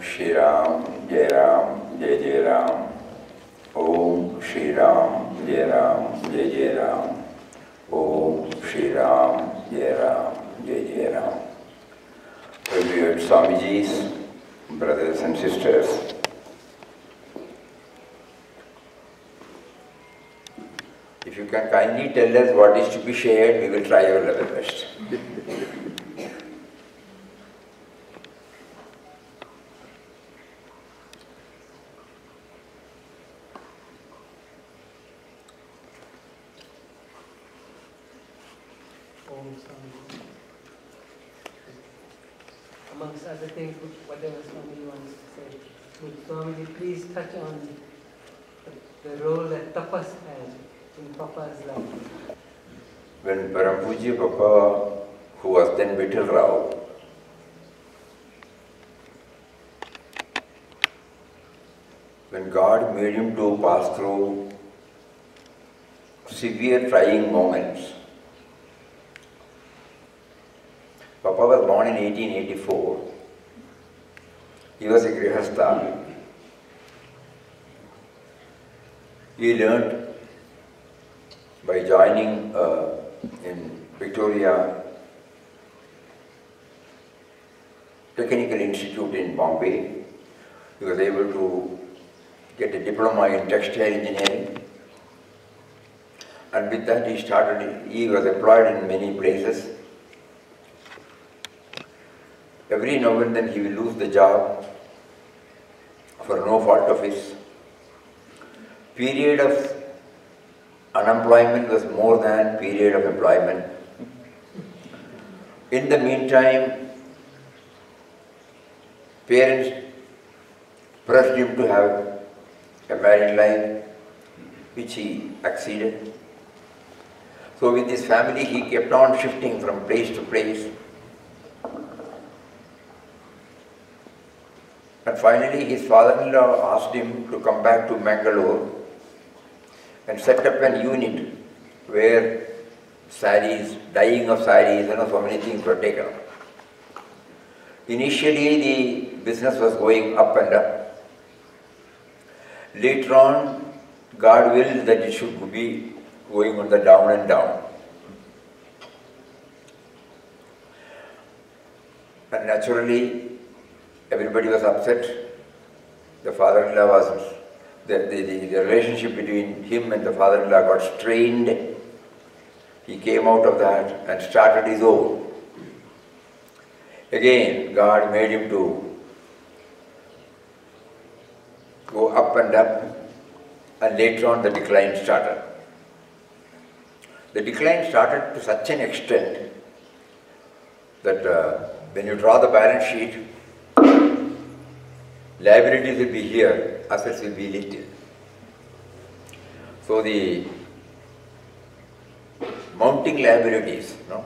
Shri Ram, Jai Ram, Jai Jai Ram. Om Shri Ram, Jai Ram, Jai Jai Ram. Om Shri Ram, Jai Ram, Jai Jai Ram. Revered Swamijis, brothers and sisters, if you can kindly tell us what is to be shared, we will try our level best. Om Swami. Amongst other things, whatever Swami wants to say, would Swami please touch on the, the role that tapas had in Papa's life? When Parampuji Papa, who was then Vittal Rao, when God made him to pass through severe trying moments, Papa was born in 1884. He was a Grihastha. He learned by joining in Victoria Technical Institute in Bombay. He was able to get a diploma in textile engineering. And with that he started, he was employed in many places. Every now and then he will lose the job for no fault of his. Period of unemployment was more than period of employment. In the meantime, parents pressed him to have a married life, which he acceded. So with his family, he kept on shifting from place to place. And finally, his father-in-law asked him to come back to Mangalore and set up an unit where saris, dyeing of saris, you know, so many things were taken up. Initially, the business was going up and up. Later on, God willed that it should be going on the down and down. And naturally, everybody was upset. The father-in-law was, the, the, the, the relationship between him and the father-in-law got strained. He came out of that and started his own. Again, God made him to go up and up, and later on the decline started. The decline started to such an extent that uh, when you draw the balance sheet, liabilities will be here, assets will be little. So the mounting liabilities no,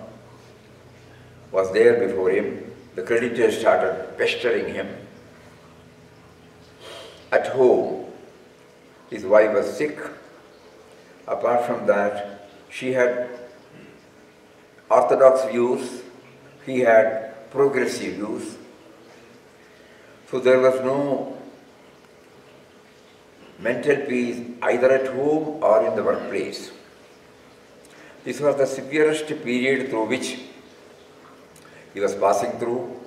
was there before him. The creditors started pestering him. At home, his wife was sick. Apart from that, she had orthodox views, he had progressive views. So there was no mental peace either at home or in the workplace. This was the severest period through which he was passing through.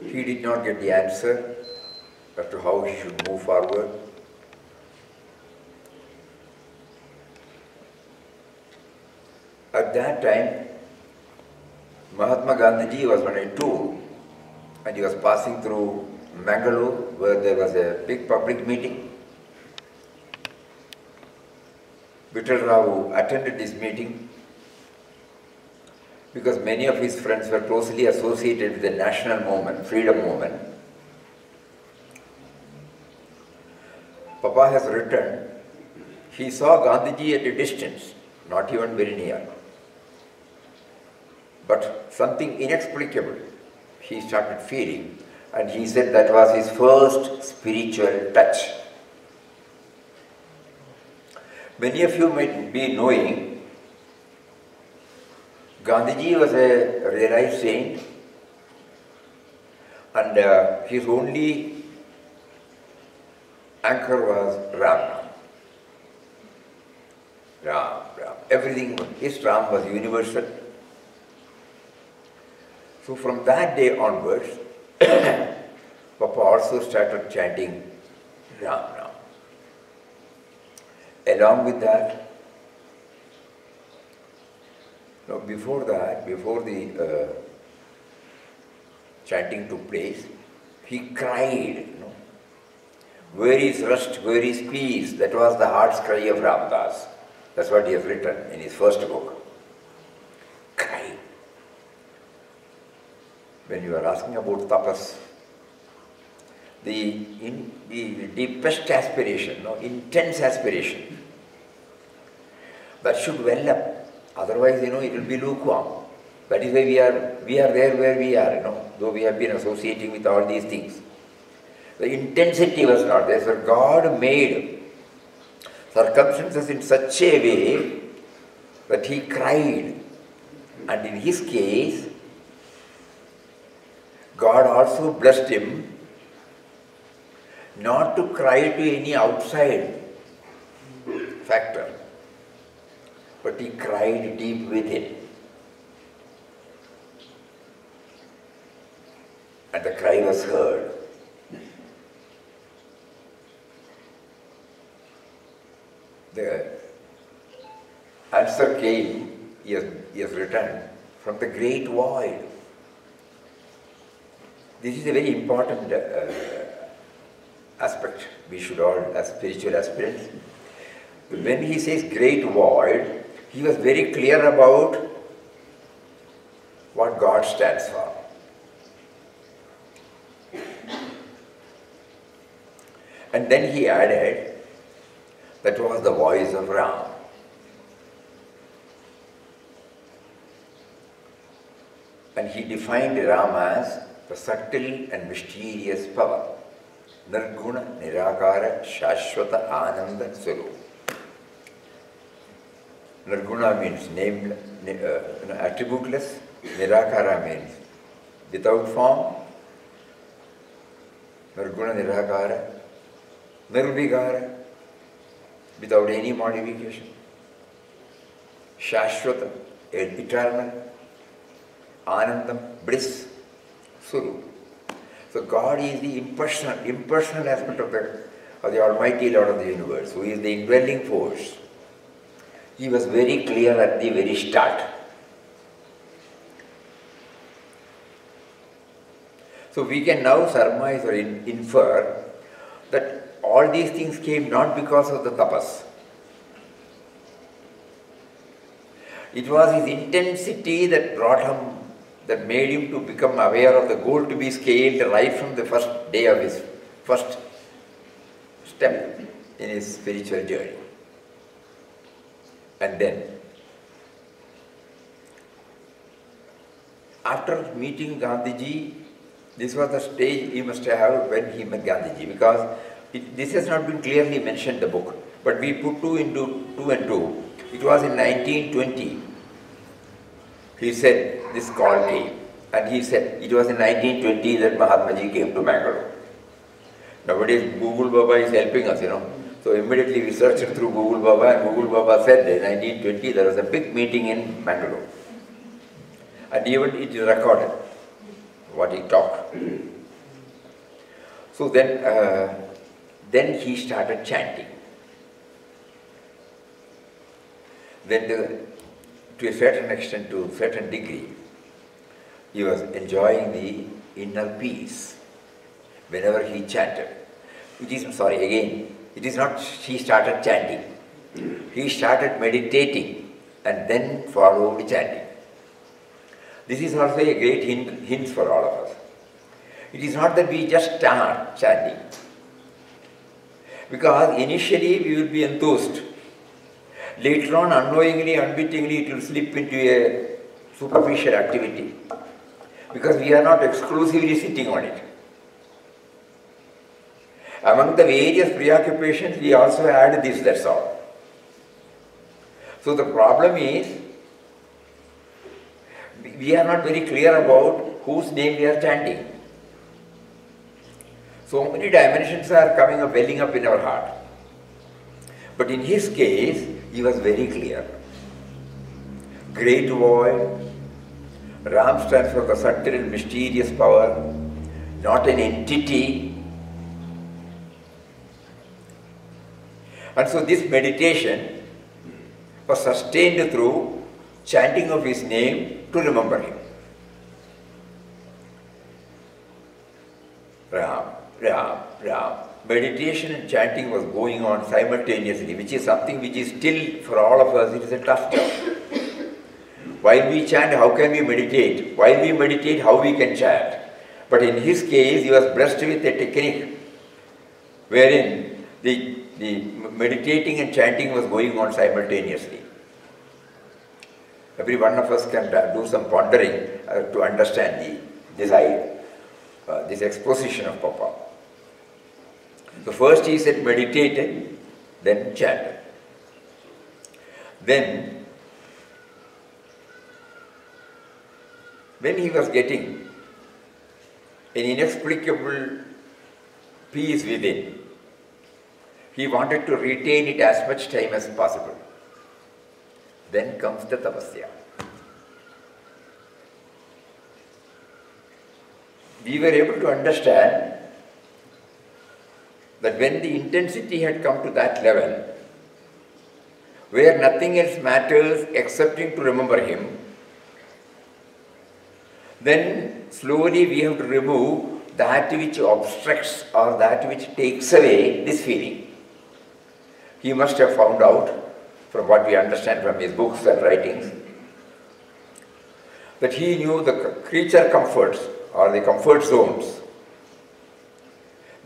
He did not get the answer as to how he should move forward. At that time, Mahatma Gandhi was on a tour and he was passing through Mangalore where there was a big public meeting. Vittal Rao attended this meeting because many of his friends were closely associated with the national movement, freedom movement. Papa has written, he saw Gandhiji at a distance, not even very near. But something inexplicable he started feeling, and he said that was his first spiritual touch. Many of you might be knowing Gandhiji was a realized saint and uh, his only anchor was Ram. Ram, Ram. Everything, his Ram was universal. So from that day onwards, Papa also started chanting Ram Ram. Along with that, now before that, before the uh, chanting took place, he cried, you know, where is rest, where is peace? That was the heart's cry of Ramdas. That's what he has written in his first book. Cry. When you are asking about tapas, the, in, the deepest aspiration, no, intense aspiration, that should well up. Otherwise, you know, it will be lukewarm. That is why we are, we are there where we are, you know, though we have been associating with all these things. The intensity was not there. So God made circumstances in such a way that he cried. And in his case, God also blessed him not to cry to any outside factor, but he cried deep within. And the cry was heard. The answer came, he has, he has written, from the great void. This is a very important uh, aspect we should all, as spiritual aspirants. When he says great void, he was very clear about what God stands for. And then he added, that was the voice of Ram. And he defined Ram as the subtle and mysterious power. Nirguna, Nirakara, Shashwata, Ananda, Swarup. Nirguna means named, uh, attributeless. Nirakara means without form. Nirguna, Nirakara. Nirvikara, without any modification. Shashwata, eternal. Anandam, bliss, Swarup. So God is the impersonal, impersonal aspect of the, of the Almighty Lord of the universe, who is the indwelling force. He was very clear at the very start. So we can now surmise or in, infer that all these things came not because of the tapas. It was his intensity that brought him that made him to become aware of the goal to be scaled right from the first day of his first step in his spiritual journey. And then, after meeting Gandhiji, this was the stage he must have when he met Gandhiji because it, this has not been clearly mentioned in the book, but we put two into two and two. It was in 1920. He said this call came, and he said it was in 1920 that Mahatma Ji came to Bangalore. Nowadays Google Baba is helping us, you know. So immediately we searched through Google Baba, and Google Baba said in 1920 there was a big meeting in Bangalore, and even it is recorded what he talked. So then. Uh, then he started chanting. Then, the, to a certain extent, to a certain degree, he was enjoying the inner peace whenever he chanted. It is, sorry, again, it is not he started chanting. He started meditating and then followed chanting. This is also a great hint, hint for all of us. It is not that we just start chanting. Because initially we will be enthused. Later on, unknowingly, unwittingly, it will slip into a superficial activity. Because we are not exclusively sitting on it. Among the various preoccupations, we also add this, that's all. So the problem is, we- we are not very clear about whose name we are chanting. So many dimensions are coming up, welling up in our heart. But in his case, he was very clear. Great void, Ram stands for the subtle and mysterious power, not an entity. And so this meditation was sustained through chanting of his name to remember him. Ram, Ram, Ram. Meditation and chanting was going on simultaneously, which is something which is still for all of us, it is a tough job. While we chant, how can we meditate? While we meditate, how we can chant? But in his case, he was blessed with a technique wherein the, the meditating and chanting was going on simultaneously. Every one of us can do some pondering uh, to understand the, this, uh, this exposition of Papa. So first he said meditated, then chanted. Then, when he was getting an inexplicable peace within, he wanted to retain it as much time as possible. Then comes the tapasya. We were able to understand that when the intensity had come to that level, where nothing else matters excepting to remember him, then slowly we have to remove that which obstructs or that which takes away this feeling. He must have found out, from what we understand from his books and writings, that he knew the creature comforts or the comfort zones.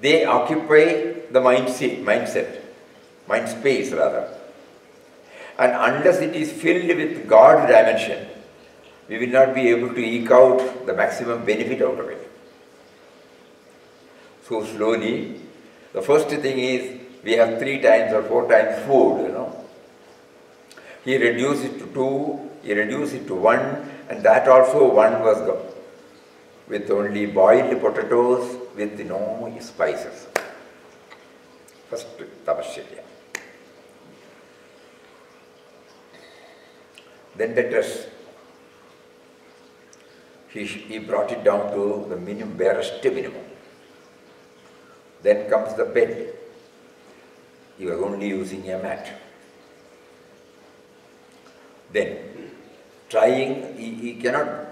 They occupy the mindset, mindset, mind space rather. And unless it is filled with God dimension, we will not be able to eke out the maximum benefit out of it. So slowly, the first thing is we have three times or four times food, you know. He reduced it to two, he reduced it to one, and that also one was go- with only boiled potatoes with no spices. First tapasya. Then the dress. He, he brought it down to the minimum, barest minimum. Then comes the bed. He was only using a mat. Then, trying, he, he cannot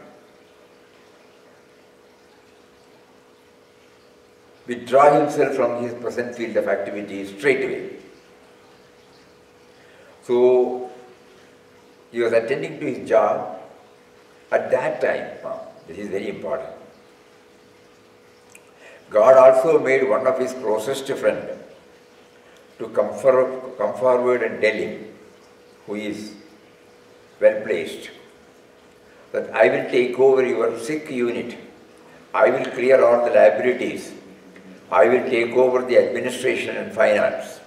withdraw himself from his present field of activity straight away. So, he was attending to his job at that time. This is very important. God also made one of his closest friend to come, for, come forward and tell him, who is well placed, that I will take over your sick unit. I will clear all the liabilities. I will take over the administration and finance.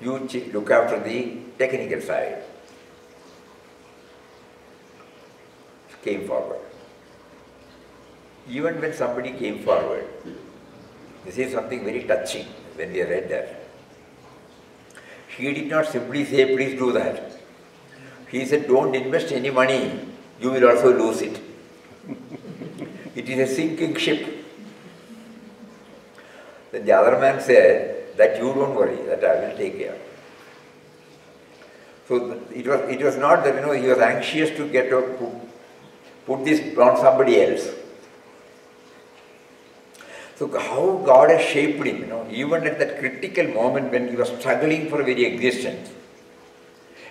You look after the technical side. Came forward. Even when somebody came forward, this is something very touching when we read that. He did not simply say, please do that. He said, don't invest any money, you will also lose it. it is a sinking ship. Then the other man said, that you don't worry, that I will take care. So it was, it was not that, you know, he was anxious to get put, put this on somebody else. So how God has shaped him, you know, even at that critical moment when he was struggling for very existence.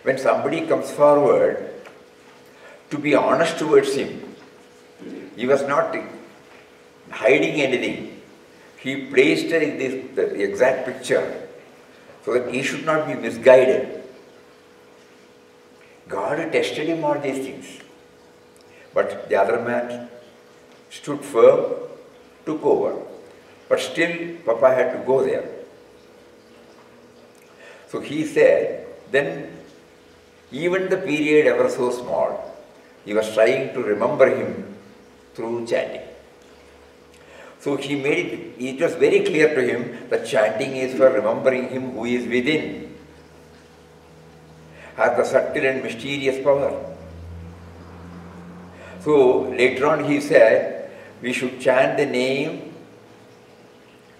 When somebody comes forward to be honest towards him, he was not hiding anything. He placed it in this the exact picture so that he should not be misguided. God tested him on these things. But the other man stood firm, took over. But still, Papa had to go there. So he said, then even the period ever so small, He was trying to remember him through chanting. So he made it, it was very clear to him that chanting is for remembering him who is within, has the subtle and mysterious power. So later on he said, we should chant the name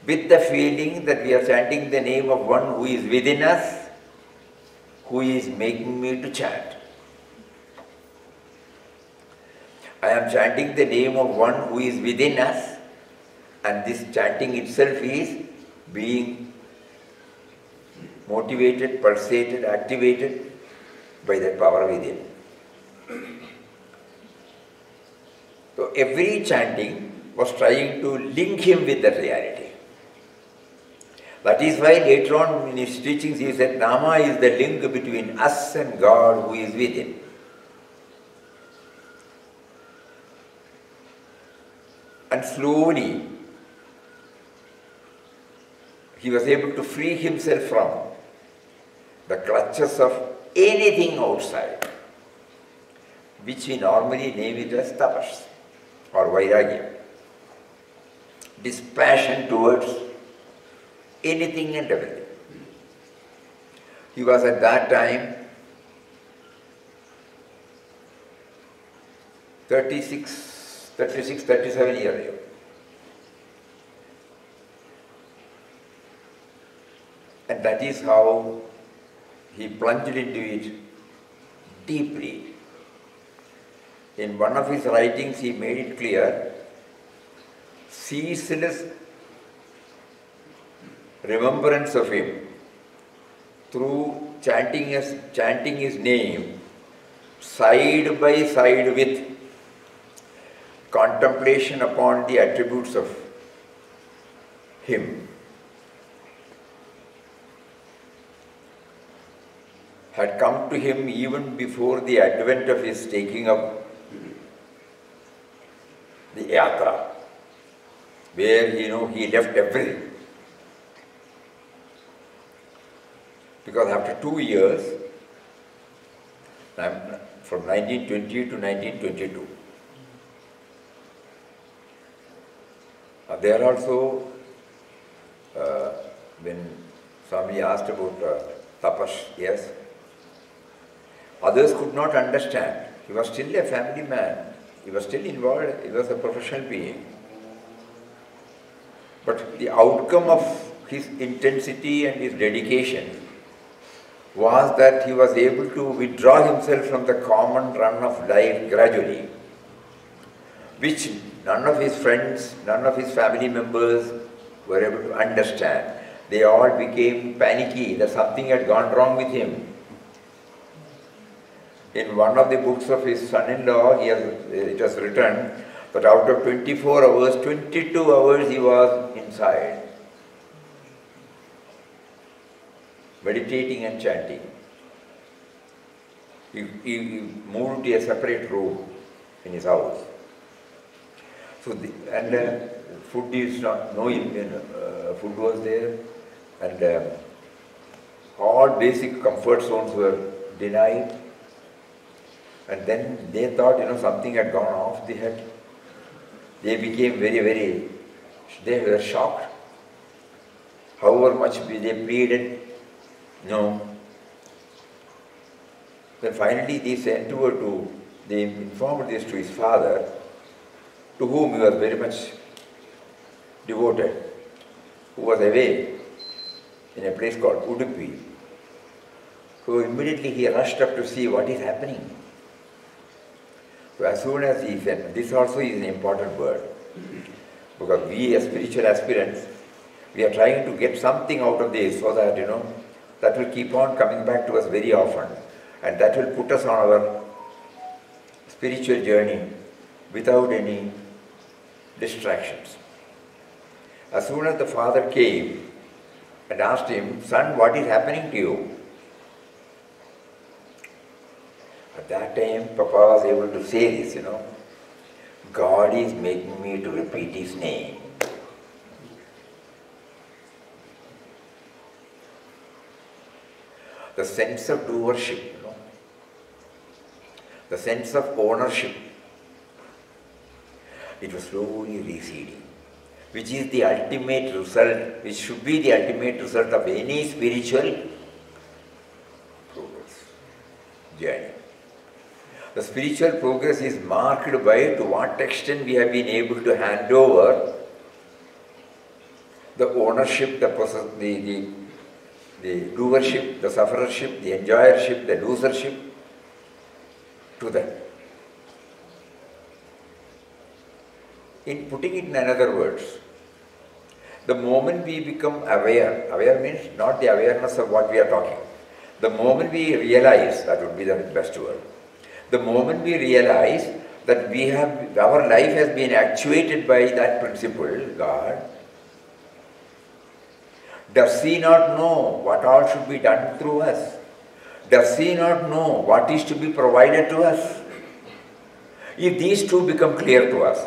with the feeling that we are chanting the name of one who is within us, who is making me to chant. I am chanting the name of one who is within us, and this chanting itself is being motivated, pulsated, activated by that power within. So every chanting was trying to link him with that reality. That is why later on in his teachings he said Nama is the link between us and God who is within. And slowly he was able to free himself from the clutches of anything outside, which we normally name it as tapas or vairagya. Dispassion towards anything and everything. He was at that time 36, 36, 37 years old. And that is how he plunged into it deeply. In one of his writings, he made it clear ceaseless remembrance of him through chanting his, chanting his name side by side with contemplation upon the attributes of him had come to him even before the advent of his taking up the yatra, where you know he left everything. Because after two years, from 1920 to 1922, uh, there also, uh, when Swami asked about uh, tapas, yes, others could not understand. He was still a family man. He was still involved, he was a professional being. But the outcome of his intensity and his dedication was that he was able to withdraw himself from the common run of life gradually, which none of his friends, none of his family members were able to understand. They all became panicky that something had gone wrong with him. In one of the books of his son-in-law, he has, it was written that out of 24 hours, 22 hours he was inside. meditating and chanting. He, he, he, moved to a separate room in his house. So the, and uh, food is not no uh, food was there, and um, all basic comfort zones were denied. And then they thought you know something had gone off the head. They became very very. They were shocked. However much they pleaded, no. Then finally they sent over to, they informed this to his father, to whom he was very much devoted, who was away in a place called Udupi. So immediately he rushed up to see what is happening. So as soon as he said, this also is an important word, because we as spiritual aspirants, we are trying to get something out of this so that, you know, that will keep on coming back to us very often and that will put us on our spiritual journey without any distractions. As soon as the father came and asked him, Son, what is happening to you? At that time, Papa was able to say this, you know. God is making me to repeat his name. the sense of doership, you know. the sense of ownership, it was slowly receding, which is the ultimate result, which should be the ultimate result of any spiritual progress, journey. The spiritual progress is marked by to what extent we have been able to hand over the ownership, the, the, the, the doership, the sufferership, the enjoyership, the losership to them. In putting it in another words, the moment we become aware, aware means not the awareness of what we are talking. The moment we realize, that would be the best word, the moment we realize that we have, our life has been actuated by that principle, God, does he not know what all should be done through us? Does he not know what is to be provided to us? If these two become clear to us,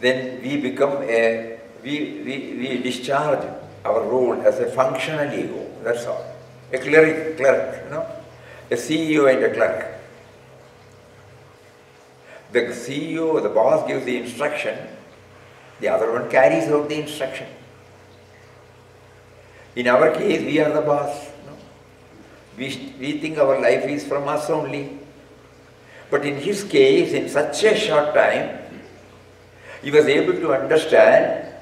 then we become a, we, we, we discharge our role as a functional ego, that's all. A cleric, clerk, you know, a CEO and a clerk. The CEO, the boss gives the instruction, the other one carries out the instruction. In our case, we are the boss. We, we think our life is from us only. But in his case, in such a short time, he was able to understand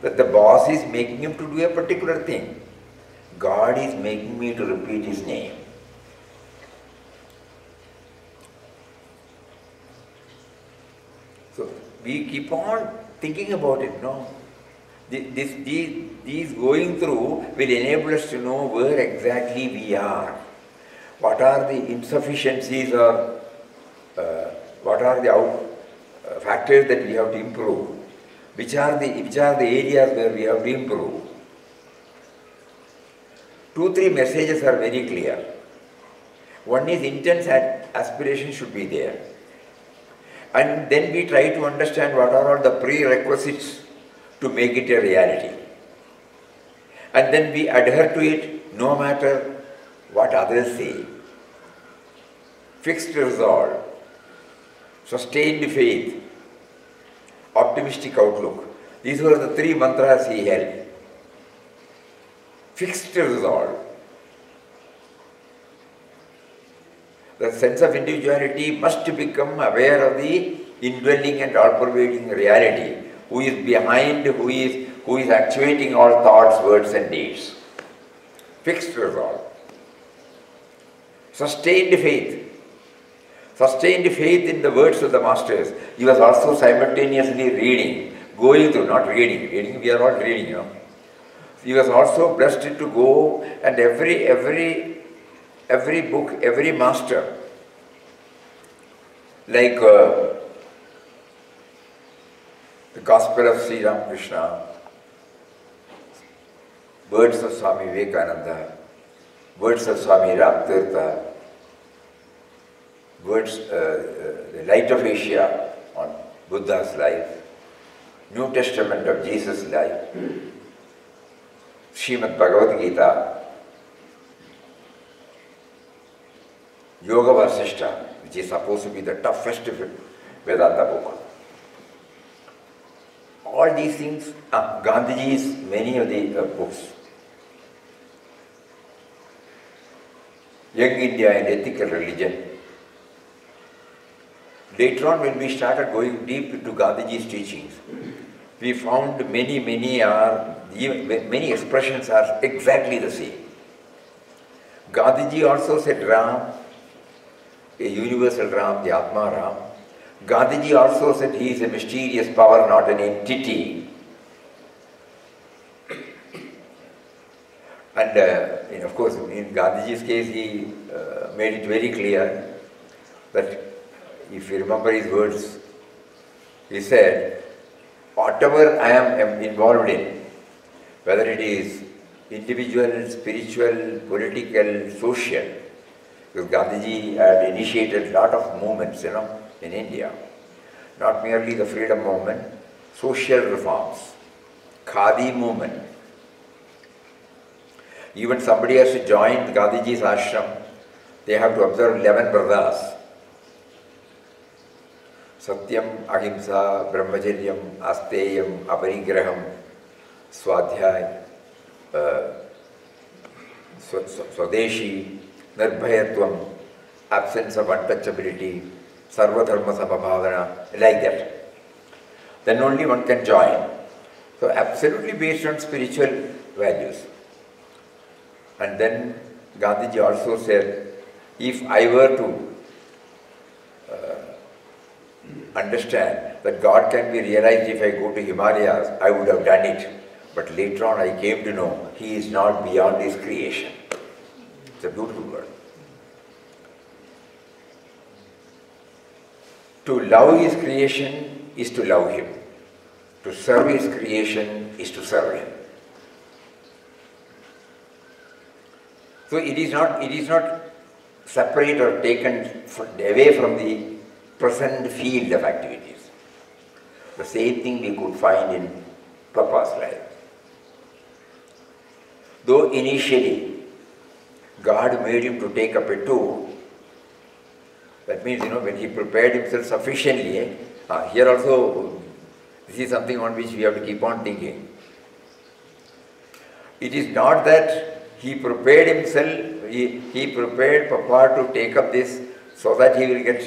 that the boss is making him to do a particular thing. God is making me to repeat his name. So we keep on thinking about it, no? This, these, these going through will enable us to know where exactly we are. What are the insufficiencies or uh, what are the out, uh, factors that we have to improve? Which are, the, which are the areas where we have to improve? Two, three messages are very clear. One is intense aspiration should be there. And then we try to understand what are all the prerequisites to make it a reality. And then we adhere to it no matter what others say. Fixed resolve, sustained faith, optimistic outlook. These were the three mantras he held. Fixed resolve. The sense of individuality must become aware of the indwelling and all-pervading reality who is behind, who is, who is actuating all thoughts, words and deeds. Fixed resolve. Sustained faith. Sustained faith in the words of the masters. He was also simultaneously reading, going through, not reading, reading, we are all reading, you know. He was also blessed to go and every, every, every book, every master, like uh, the Gospel of Sri Ramakrishna, words of Swami Vivekananda, words of Swami Ramtirtha, words, uh, uh, the Light of Asia on Buddha's life, New Testament of Jesus' life, Shrimad Bhagavad Gita Yoga Vashishtha which is suppose be the toughest Vedanta book all these things Gandhiji is many of the books young India and ethical religion Later on, when we started going deep into Gandhiji's teachings, we found many, many are, many expressions are exactly the same. Gandhiji also said Ram, a universal Ram, the Atma Ram. Gandhiji also said he is a mysterious power, not an entity. And uh, of course, in Gandhiji's case, he uh, made it very clear that if you remember his words, he said, whatever I am involved in, whether it is individual, spiritual, political, social, because Gandhiji had initiated a lot of movements, you know, in India. Not merely the freedom movement, social reforms, Khadi movement. Even somebody has to join Gandhiji's ashram, they have to observe 11 vratas. Satyam, Ahimsa, Brahmacharyam, Asteyam, Aparigraham, Swadhyay, uh, Swadeshi, absence of untouchability, Sarvadharma Samabhavana, like that. Then only one can join. So absolutely based on spiritual values. And then Gandhiji also said, if I were to uh, understand that God can be realized if I go to Himalayas, I would have done it. But later on I came to know He is not beyond His creation. It's a beautiful word. To love His creation is to love Him. To serve His creation is to serve Him. So it is not, it is not separate or taken away from the present field of activities. The same thing we could find in Papa's life. Though initially God made him to take up a tour, that means, you know, when he prepared himself sufficiently, eh, uh, here also, this is something on which we have to keep on thinking. It is not that he prepared himself, he, he prepared Papa to take up this so that he will get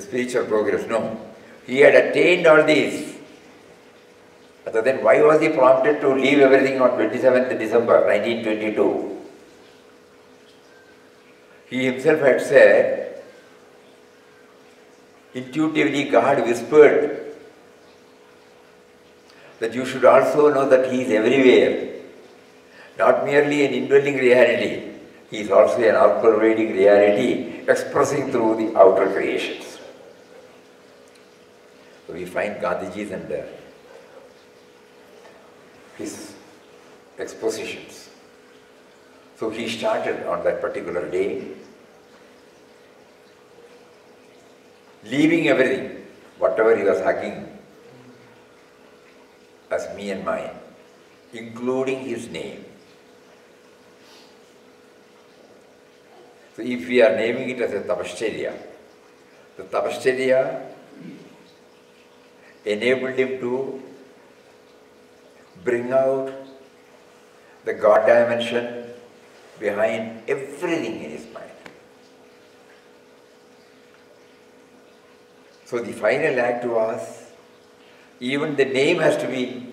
spiritual progress. No. He had attained all these. But then why was he prompted to leave everything on 27th December 1922? He himself had said, intuitively God whispered that you should also know that He is everywhere not merely an indwelling reality, he is also an all-pervading reality expressing through the outer creations. We find Gandhiji's and uh, his expositions. So he started on that particular day, leaving everything, whatever he was hugging as me and mine, including his name. So if we are naming it as a tapascharya, the tapascharya enabled him to bring out the God dimension behind everything in his mind. So the final act was even the name has to be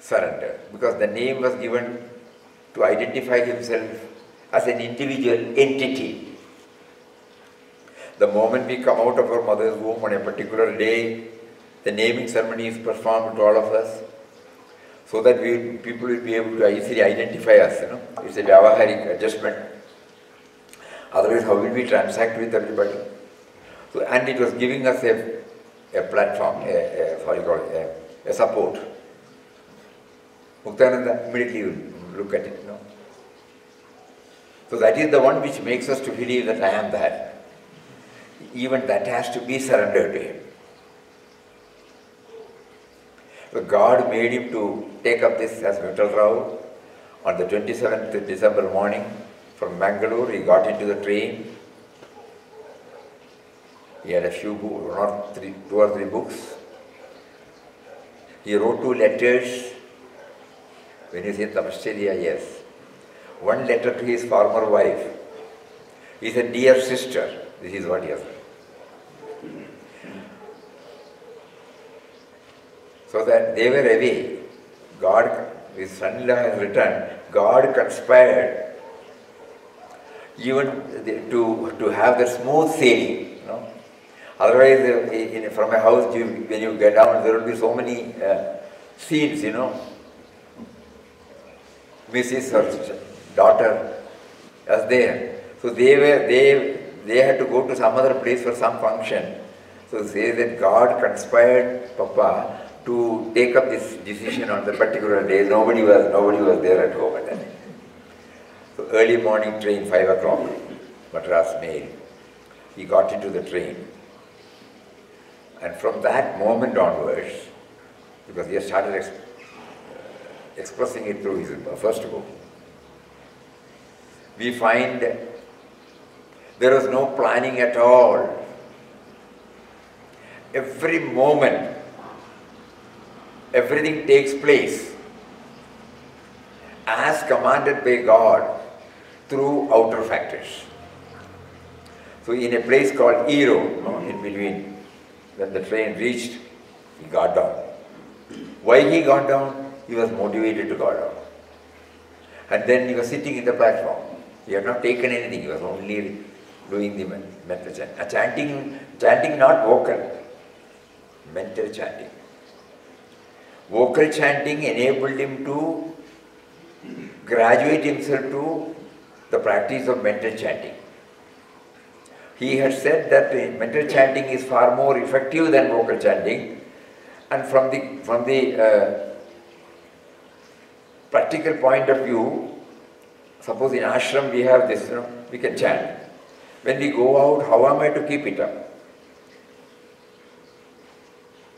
surrendered because the name was given to identify himself as an individual entity. The moment we come out of our mother's womb on a particular day, the naming ceremony is performed to all of us so that we, people will be able to easily identify us. You know? It's a vyavaharik adjustment. Otherwise, how will we transact with everybody? So, and it was giving us a, a platform, a, a, sorry, a, a support. Muktananda immediately look at it. You know? So that is the one which makes us to believe that I am that. Even that has to be surrendered to him. So God made him to take up this as Vittal Rao. On the 27th December morning from Bangalore, he got into the train. He had a few books, or three, two or three books. He wrote two letters. When you say Tapascharya, yes one letter to his former wife. He said, Dear sister, this is what he has said. So that they were away. God, his son-in-law has written, God conspired even to, to have the smooth sailing. You know? Otherwise, uh, in, from a house, you, when you get down, there will be so many uh, scenes, you know. Mrs. or daughter was there. So they were they they had to go to some other place for some function. So say that God conspired Papa to take up this decision on the particular day. Nobody was nobody was there at home at that time. So early morning train, five o'clock, Madras mail. He got into the train. And from that moment onwards, because he started uh, expressing it through his uh, first book, we find there was no planning at all. Every moment, everything takes place as commanded by God through outer factors. So in a place called Ero, no, in between, when the train reached, he got down. Why he got down? He was motivated to go down. And then he was sitting in the platform. He had not taken anything, he was only doing the mental chanting. chanting, chanting not vocal, mental chanting. Vocal chanting enabled him to graduate himself to the practice of mental chanting. He had said that mental chanting is far more effective than vocal chanting, and from the from the uh, practical point of view, suppose in ashram we have this, you know, we can chant. When we go out, how am I to keep it up?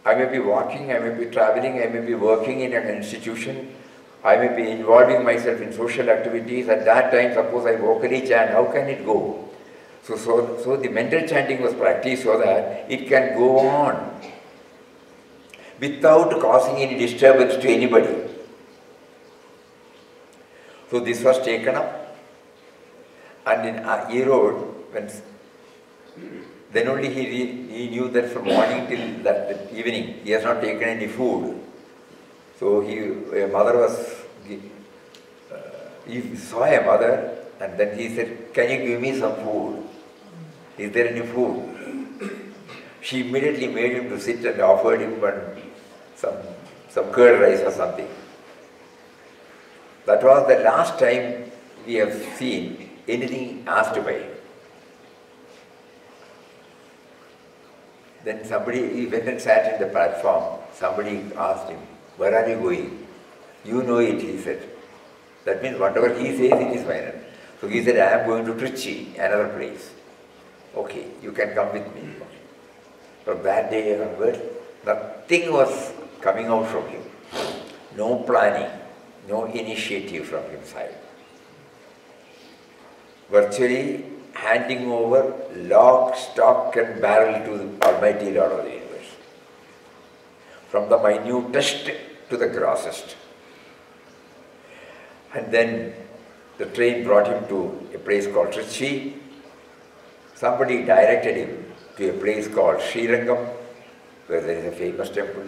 I may be walking, I may be traveling, I may be working in an institution, I may be involving myself in social activities. At that time, suppose I vocally chant, how can it go? So, so, so the mental chanting was practiced so that it can go on without causing any disturbance to anybody. So this was taken up and in Erode, when then only he, he knew that from morning till that evening he has not taken any food. So he, a mother was, uh, he saw a mother and then he said, can you give me some food? Is there any food? She immediately made him to sit and offered him one, some, some curd rice or something. That was the last time we have seen anything asked by him. Then somebody, he went and sat in the platform. Somebody asked him, where are you going? You know it, he said. That means whatever he says, it is final. So he said, I am going to Trichy, another place. Okay, you can come with me. From that day onward, nothing was coming out from him. No planning, no initiative from his side. Virtually handing over lock, stock and barrel to the Almighty Lord of the universe. From the minutest to the grossest. And then the train brought him to a place called Trichy. Somebody directed him to a place called Srirangam, where there is a famous temple.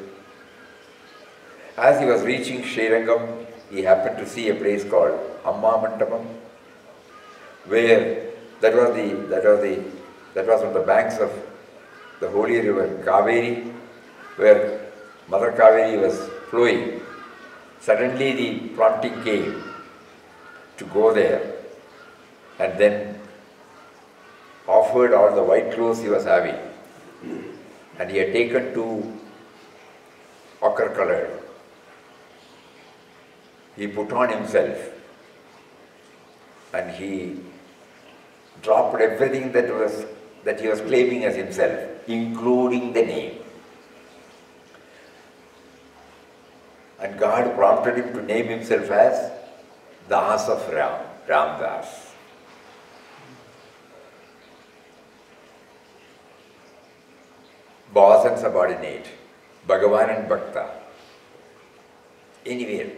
As he was reaching Srirangam, he happened to see a place called Amma Mandapam, where that was the that was the that was on the banks of the holy river Kaveri, where Mother Kaveri was flowing. Suddenly the prompting came to go there and then offered all the white clothes he was having and he had taken two ochre colored he put on himself and he dropped everything that was that he was claiming as himself, including the name. And God prompted him to name himself as Das of Ram, Ram Das. Boss and subordinate, Bhagavan and Bhakta. Anywhere.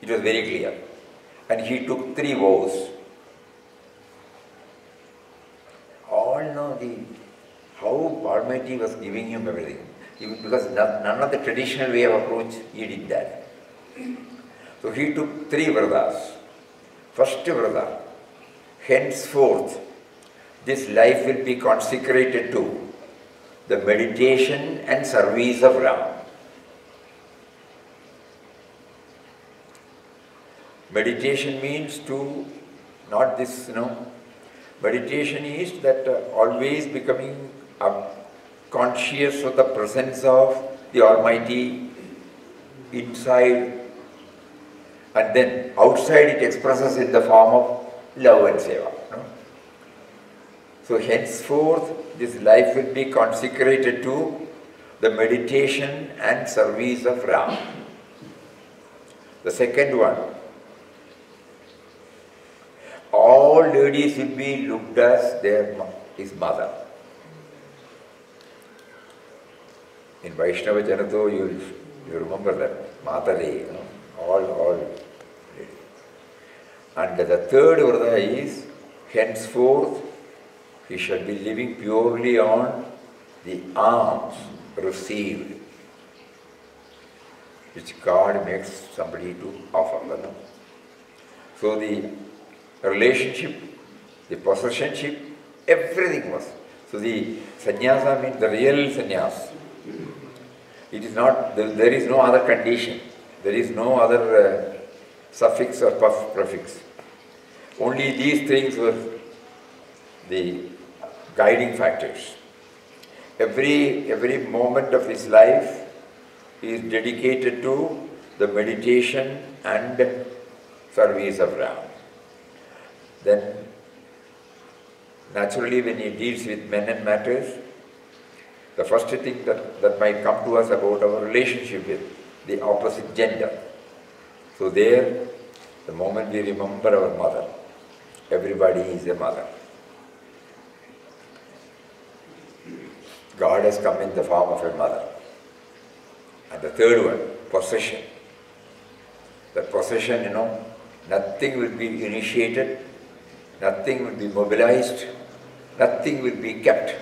It was very clear. And he took three vows. All know the how Was giving him everything. Because none of the traditional way of approach, he did that. So he took three vratas. First vrata, henceforth, this life will be consecrated to the meditation and service of Ram. Meditation means to, not this, you know, meditation is that uh, always becoming conscious of the presence of the Almighty inside and then outside it expresses in the form of love and seva. No? So henceforth this life will be consecrated to the meditation and service of Ram. The second one, all ladies will be looked as their his mother. In Vaishnava Janato, you you remember that Matale, you know, all all. And the third Vrata is henceforth he shall be living purely on the alms received, which God makes somebody to offer. you know. So the relationship, the possessionship, everything was. So the sannyasa means the real sannyas. It is not, there there is no other condition. There is no other uh, suffix or prefix. Only these things were the guiding factors. Every, every moment of his life is dedicated to the meditation and service of Ram. Then, naturally, when he deals with men and matters, the first thing that, that might come to us about our relationship with the opposite gender. So, there, the moment we remember our mother, everybody is a mother. God has come in the form of a mother. And the third one, possession. The possession, you know, nothing will be initiated, nothing will be mobilized, nothing will be kept.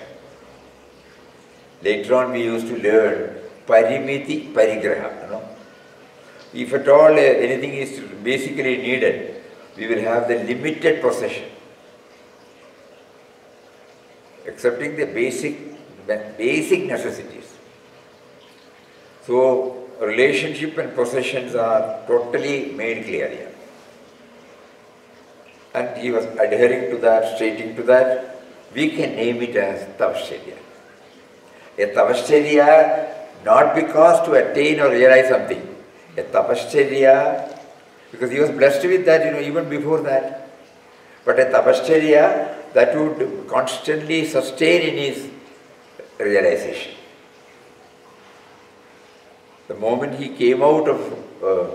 Later on, we used to learn parimiti parigraha. You know, if at all uh, anything is basically needed, we will have the limited possession, accepting the basic basic necessities. So, relationship and possessions are totally made clear here. And he was adhering to that, stating to that. We can name it as Tapascharya. A Tapascharya not because to attain or realize something. A Tapascharya, because he was blessed with that, you know, even before that. But a Tapascharya that would constantly sustain in his realization. The moment he came out of uh,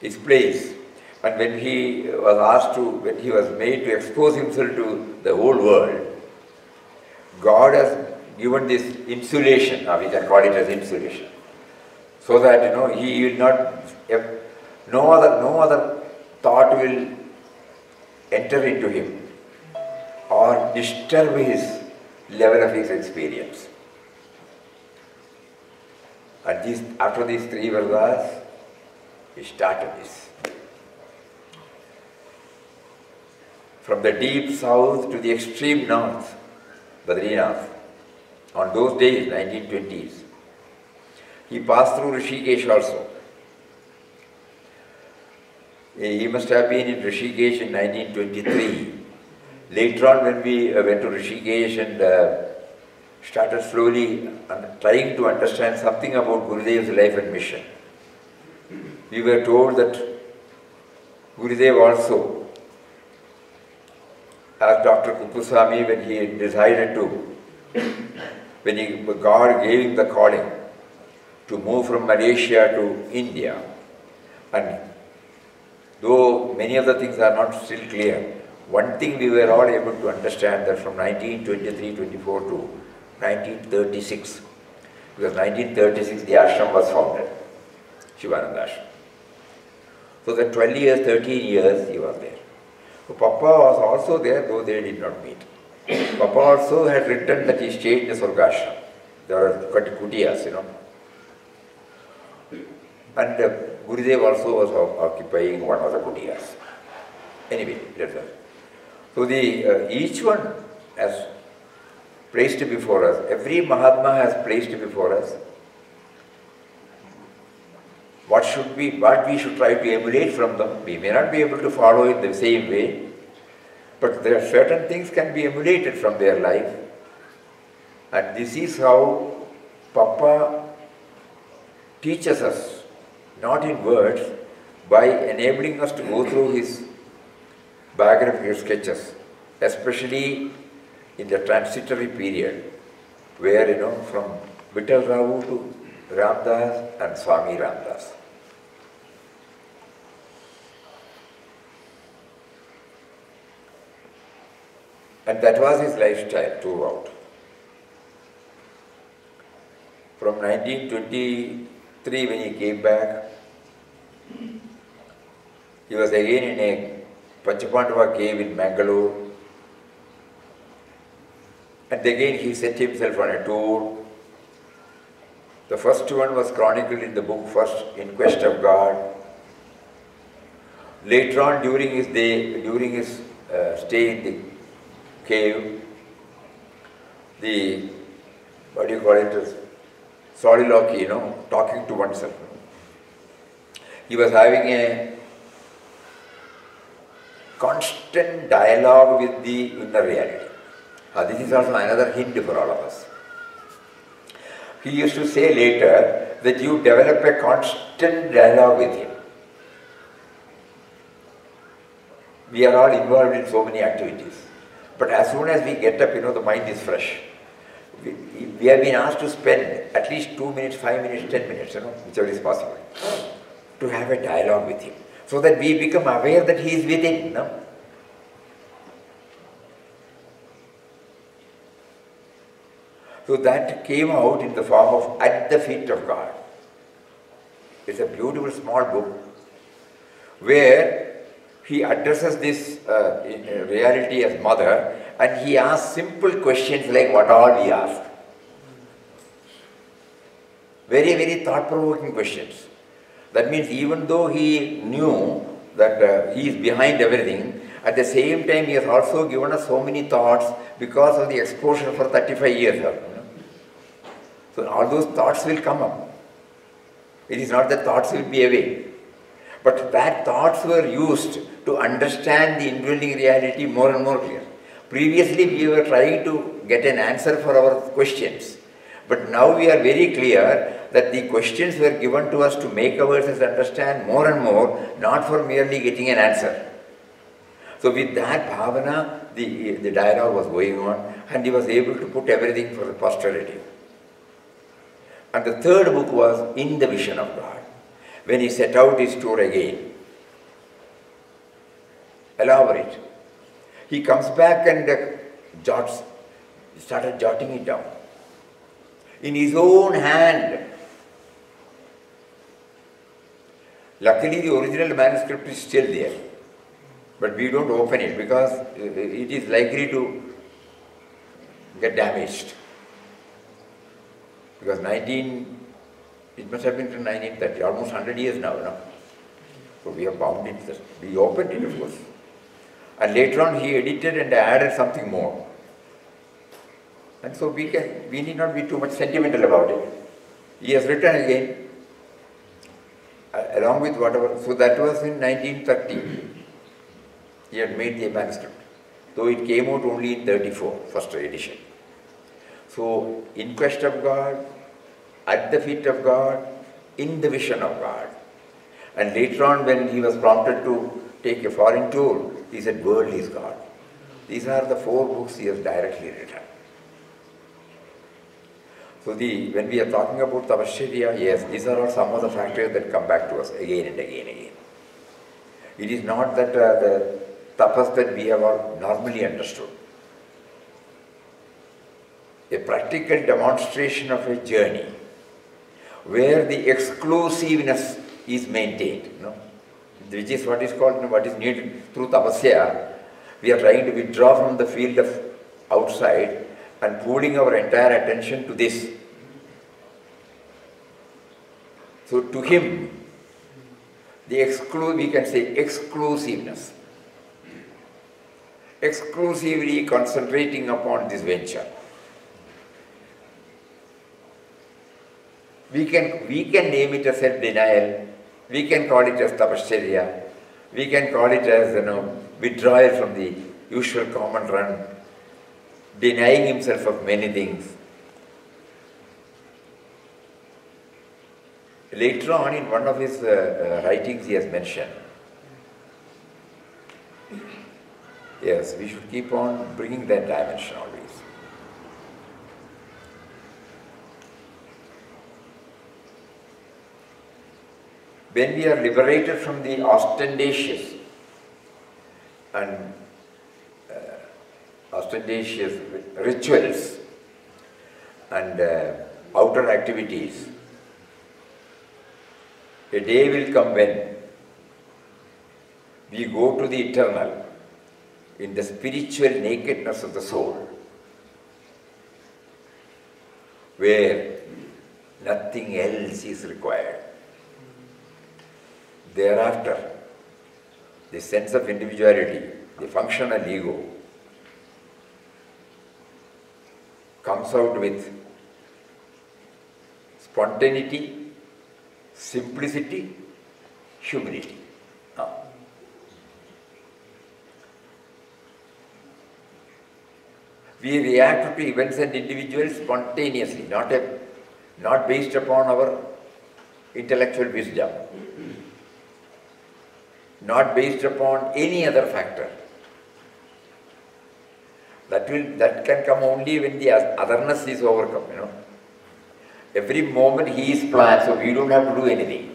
his place, and when he was asked to, when he was made to expose himself to the whole world, God has given this insulation, or we can call it as insulation, so that you know he will not, no other, no other thought will enter into him or disturb his level of his experience. And these, after these three vratas, he started this. From the deep south to the extreme north, Badrinath, on those days, 1920s, he passed through Rishikesh also. He must have been in Rishikesh in 1923. Later on, when we uh, went to Rishikesh and uh, started slowly trying to understand something about Gurudev's life and mission, we were told that Gurudev also, as Dr. Kuppuswamy, when he decided to, when he, God gave him the calling to move from Malaysia to India, and though many of the things are not still clear, one thing we were all able to understand that from 1923-24 to 1936, because 1936 the ashram was founded, Sivananda ashram. So the 12 years, 13 years he was there. So Papa was also there, though they did not meet. Papa also had written that he stayed in the Swargashram. There were kutiyas, you know. And uh, Gurudev also was occupying one of the kutiyas. Anyway, that's. So the uh, each one has placed before us, every Mahatma has placed before us what should be, what we should try to emulate from them. We may not be able to follow in the same way, but there are certain things can be emulated from their life. And this is how Papa teaches us, not in words, by enabling us to go through his biographical sketches, especially in the transitory period, where, you know, from Vittal Rao to Ramdas and Swami Ramdas. And that was his lifestyle throughout. From 1923, when he came back, he was again in a Panchapandava cave in Mangalore. And again he set himself on a tour. The first one was chronicled in the book First In Quest of God. Later on, during his day, during his uh, stay in the cave, the what do you call it? Soliloquy, you know, talking to oneself. He was having a constant dialogue with the inner reality. Uh, this is also another hint for all of us. He used to say later that you develop a constant dialogue with him. We are all involved in so many activities. But as soon as we get up, you know, the mind is fresh. We, we have been asked to spend at least two minutes, five minutes, ten minutes, you know, whichever is possible, to have a dialogue with him. So that we become aware that he is within. So that came out in the form of At the Feet of God. It's a beautiful small book where he addresses this uh, uh, reality as mother and he asks simple questions like what all we ask. Very, very thought provoking questions. That means even though he knew that uh, he is behind everything, at the same time he has also given us so many thoughts because of the exposure for 35 years. So all those thoughts will come up. It is not that thoughts will be away. But that thoughts were used to understand the indwelling reality more and more clear. Previously we were trying to get an answer for our questions. But now we are very clear that the questions were given to us to make ourselves understand more and more, not for merely getting an answer. So with that bhavana, the, the dialogue was going on and he was able to put everything for the posterity. And the third book was In the Vision of God, when he set out his tour again. Elaborate. He comes back and uh, jots, started jotting it down. In his own hand. Luckily, the original manuscript is still there. But we don't open it because it is likely to get damaged. Because 19, it must have been to 1930, almost 100 years now, no? So we have bound it, we opened it of course. And later on he edited and added something more. And so we can, we need not be too much sentimental about it. He has written again, along with whatever, so that was in 1930. He had made the manuscript, though it came out only in 34, first edition. So, in quest of God, at the feet of God, in the vision of God. And later on, when he was prompted to take a foreign tour, he said, World is God. These are the four books he has directly written. So, the, when we are talking about Tapasya, yes, these are all some of the factors that come back to us again and again and again. It is not that uh, the tapas that we have all normally understood a practical demonstration of a journey where the exclusiveness is maintained, you know, which is what is called, you know, what is needed through tapasya. We are trying to withdraw from the field of outside and pooling our entire attention to this. So to him, the exclu- we can say exclusiveness, exclusively concentrating upon this venture. We can, we can name it as self-denial, we can call it as tapasya, we can call it as you know, withdrawal from the usual common run, denying himself of many things. Later on, in one of his uh, uh, writings, he has mentioned. Yes, we should keep on bringing that dimension always. When we are liberated from the ostentatious and uh, ostentatious rituals and uh, outer activities, a day will come when we go to the eternal in the spiritual nakedness of the soul, where nothing else is required. Thereafter, the sense of individuality, the functional ego, comes out with spontaneity, simplicity, humility. We react to events and individuals spontaneously, not, a, not based upon our intellectual wisdom, not based upon any other factor. That will that can come only when the otherness is overcome, you know. Every moment he is planned, so we don't have to do anything.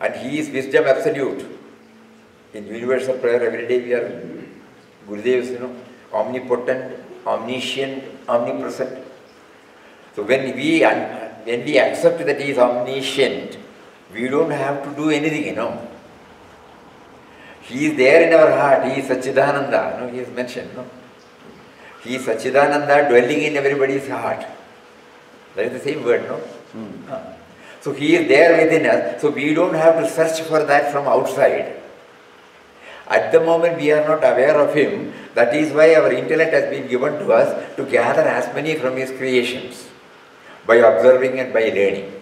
And he is wisdom absolute. In universal prayer every day we are Gurudev's, you know, omnipotent, omniscient, omnipresent. So when we when we accept that he is omniscient, we don't have to do anything, you know. He is there in our heart. He is Sachidananda. No, he is mentioned. No? He is Sachidananda dwelling in everybody's heart. That is the same word, no? Ah. So he is there within us. So we don't have to search for that from outside. At the moment we are not aware of him. That is why our intellect has been given to us to gather as many from his creations by observing and by learning,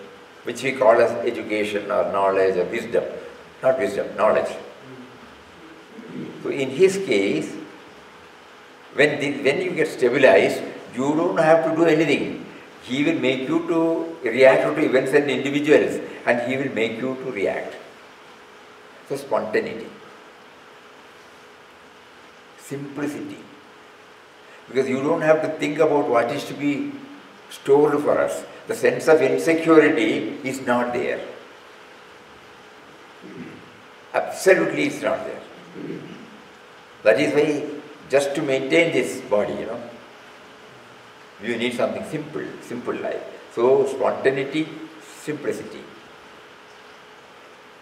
which we call as education or knowledge or wisdom. Not wisdom, knowledge. So in his case, when, the, when you get stabilized, you don't have to do anything. He will make you to react to events and individuals and he will make you to react. So spontaneity. Simplicity. Because you don't have to think about what is to be stored for us. The sense of insecurity is not there. Absolutely it's not there. That is why just to maintain this body, you know, you need something simple, simple life. So spontaneity, simplicity.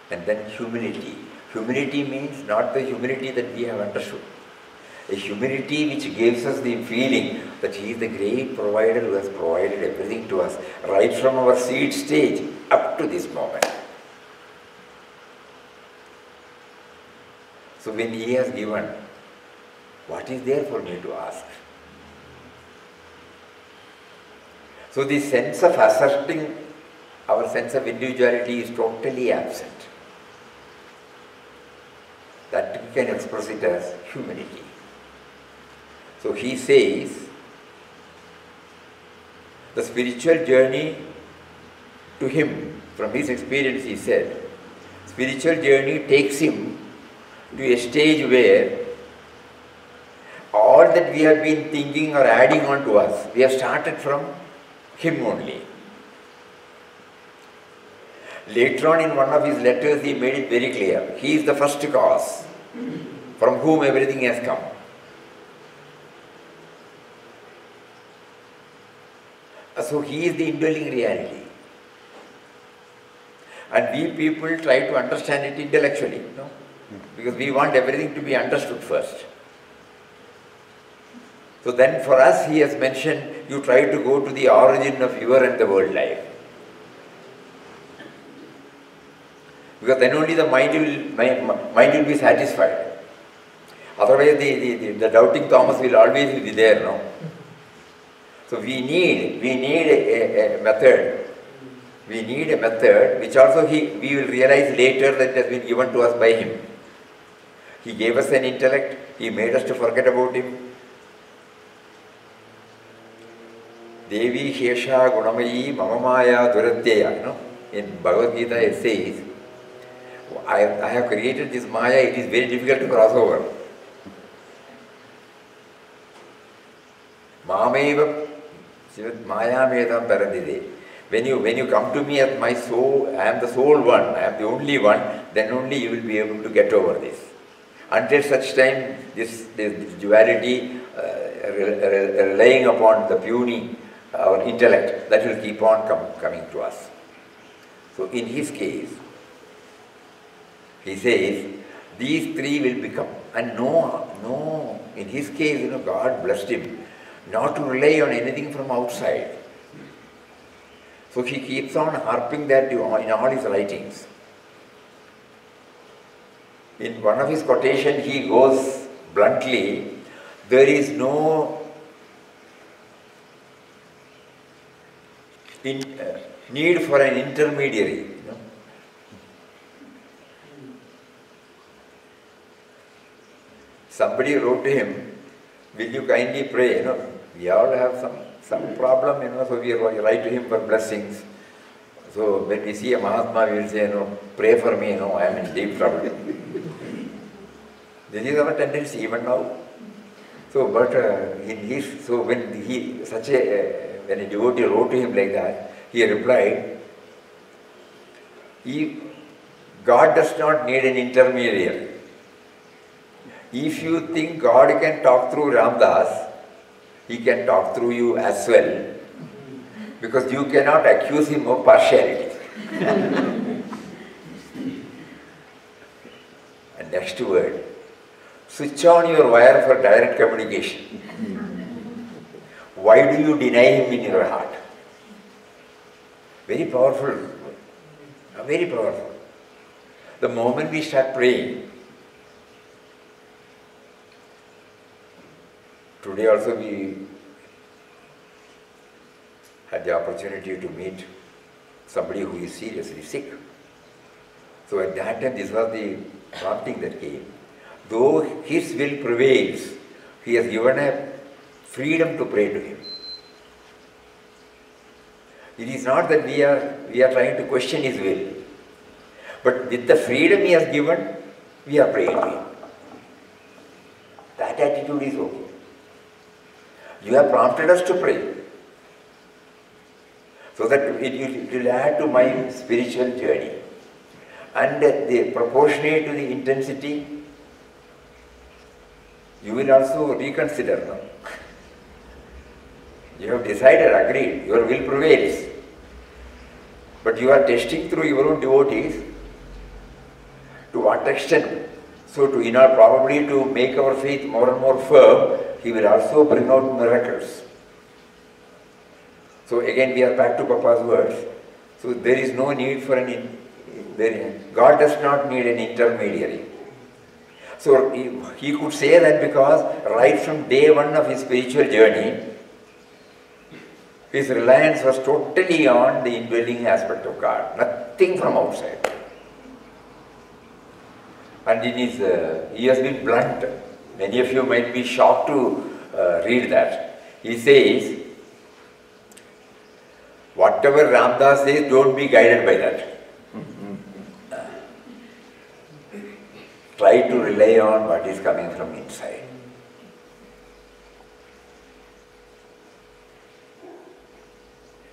And then humility. Humility means not the humility that we have understood. A humility which gives us the feeling that He is the great provider who has provided everything to us, right from our seed stage up to this moment. So when He has given, what is there for me to ask? So the sense of asserting our sense of individuality is totally absent. That we can express it as humility. So he says, the spiritual journey to him, from his experience, he said, spiritual journey takes him to a stage where all that we have been thinking or adding on to us, we have started from him only. Later on in one of his letters, he made it very clear. He is the first cause from whom everything has come. So he is the indwelling reality. And we people try to understand it intellectually, no? Because we want everything to be understood first. So then for us he has mentioned you try to go to the origin of your and the world life. Because then only the mind will, mind will be satisfied. Otherwise the, the, the, the doubting Thomas will always be there, no? So we need, we need a, a, method. We need a method which also he, we will realize later that has been given to us by him. He gave us an intellect, he made us to forget about him. Devi Shesha Gunamayi Mamamaya Duratya. You in Bhagavad Gita it says, I, I have created this Maya, it is very difficult to cross over. Mameva Srimad Mayavedam Parandide. When you, when you come to me as my soul, I am the sole one, I am the only one, then only you will be able to get over this. Until such time, this, this duality, uh, relying upon the puny, uh, our intellect, that will keep on com coming to us. So in his case, he says, these three will become. And no, no, in his case, you know, God blessed him not to rely on anything from outside. So he keeps on harping that in all his writings. In one of his quotations, he goes bluntly, there is no in, uh, need for an intermediary. Somebody wrote to him, will you kindly pray, you know, we all have some, some problem, you know, so we write to him for blessings. So when we see a Mahatma, we will say, you know, pray for me, you know, I am in deep trouble. this is our tendency even now. So, but uh, in his, so when he, such a, uh, when a devotee wrote to him like that, he replied, he, God does not need an intermediary. If you think God can talk through Ramdas, he can talk through you as well. Because you cannot accuse him of partiality. and next word, switch on your wire for direct communication. Why do you deny him in your heart? Very powerful. Very powerful. The moment we start praying, Today also we had the opportunity to meet somebody who is seriously sick. So at that time this was the prompting that came. Though his will prevails, he has given a freedom to pray to him. It is not that we are, we are trying to question his will. But with the freedom he has given, we are praying to him. That attitude is okay. You have prompted us to pray. So that it, it will add to my spiritual journey. And the proportionate to the intensity, you will also reconsider. No? You have decided, agreed, your will prevails. But you are testing through your own devotees. To what extent? So to, in our probably to make our faith more and more firm, he will also bring out miracles. So again we are back to Papa's words. So there is no need for an, there, God does not need an intermediary. So he, he could say that because right from day one of his spiritual journey, his reliance was totally on the indwelling aspect of God, nothing from outside. And in his, uh, he has been blunt Many of you might be shocked to uh, read that. He says, whatever Ramdas says, don't be guided by that. try to rely on what is coming from inside.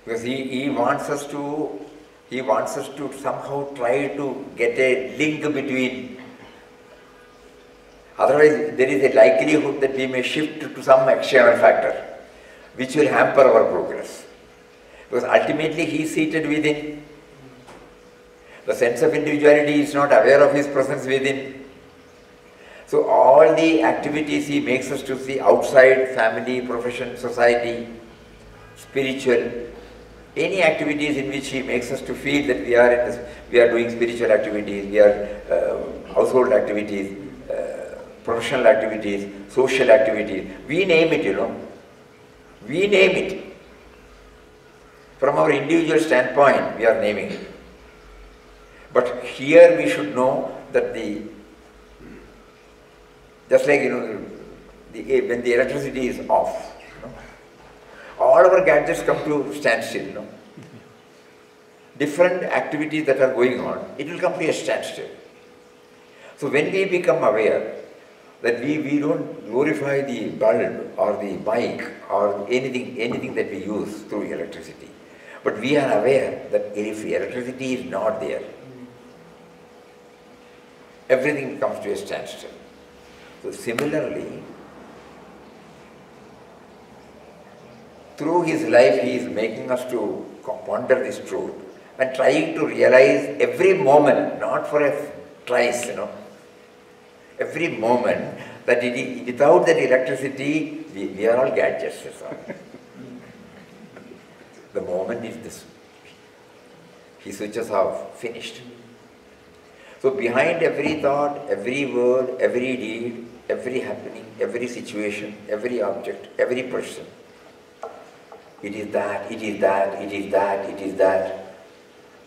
Because he, he wants us to he wants us to somehow try to get a link between Otherwise, there is a likelihood that we may shift to some external factor, which will hamper our progress. Because ultimately he is seated within. The sense of individuality is not aware of his presence within. So all the activities he makes us to see outside family, profession, society, spiritual, any activities in which he makes us to feel that we are this, we are doing spiritual activities, we are uh, household activities, professional activities, social activities. We name it, you know. We name it. From our individual standpoint, we are naming it. But here we should know that the, just like, you know, the, when the electricity is off, you know, all our gadgets come to standstill, you know. Different activities that are going on, it will come to a standstill. So when we become aware that we, we don't glorify the bulb or the bike or anything, anything that we use through electricity. But we are aware that if electricity is not there, everything comes to a standstill. So similarly, through his life he is making us to ponder this truth and trying to realize every moment, not for a trice, you know, every moment that it without that electricity, we, we are all gadgets. The moment is this. He switches off, finished. So behind every thought, every word, every deed, every happening, every situation, every object, every person, it is that, it is that, it is that, it is that,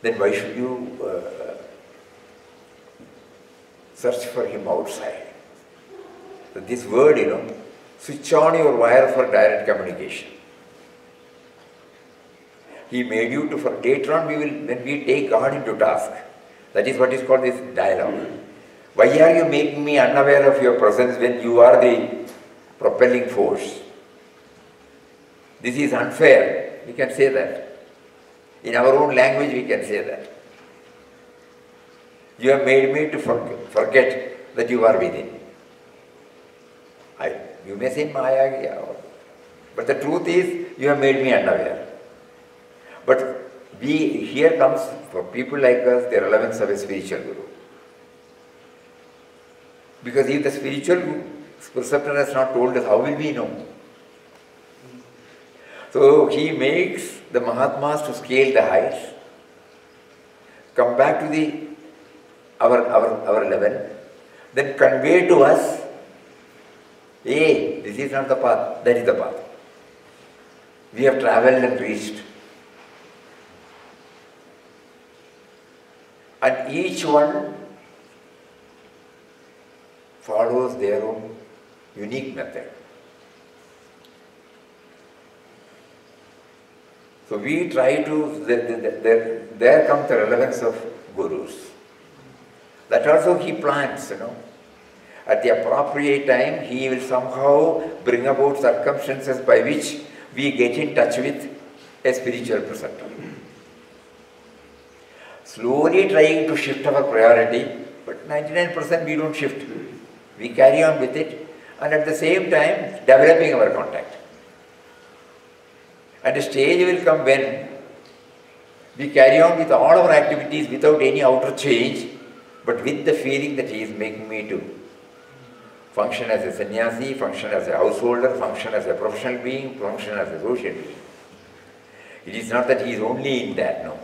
then why should you uh, search for him outside? So this word, you know, switch on your wire for direct communication. He made you to, for later on we will, when we take God into task, that is what is called this dialogue. Why are you making me unaware of your presence when you are the propelling force? This is unfair. We can say that. In our own language, we can say that. You have made me to forget that you are within. I, you may say Maya, but the truth is, you have made me unaware. But we, here comes, for people like us, the relevance of a spiritual guru. Because if the spiritual preceptor has not told us, how will we know? So he makes the Mahatmas to scale the heights, come back to the our, our, our level, then convey to us, hey, this is not the path, that is the path. We have travelled and reached. And each one follows their own unique method. So we try to, there, there comes the relevance of gurus. That also he plans, you know. At the appropriate time, he will somehow bring about circumstances by which we get in touch with a spiritual preceptor. Slowly trying to shift our priority, but 99% we don't shift. We carry on with it and at the same time developing our contact. And a stage will come when we carry on with all our activities without any outer change, but with the feeling that he is making me to function as a sannyasi, function as a householder, function as a professional being, function as a social being. It is not that he is only in that, no.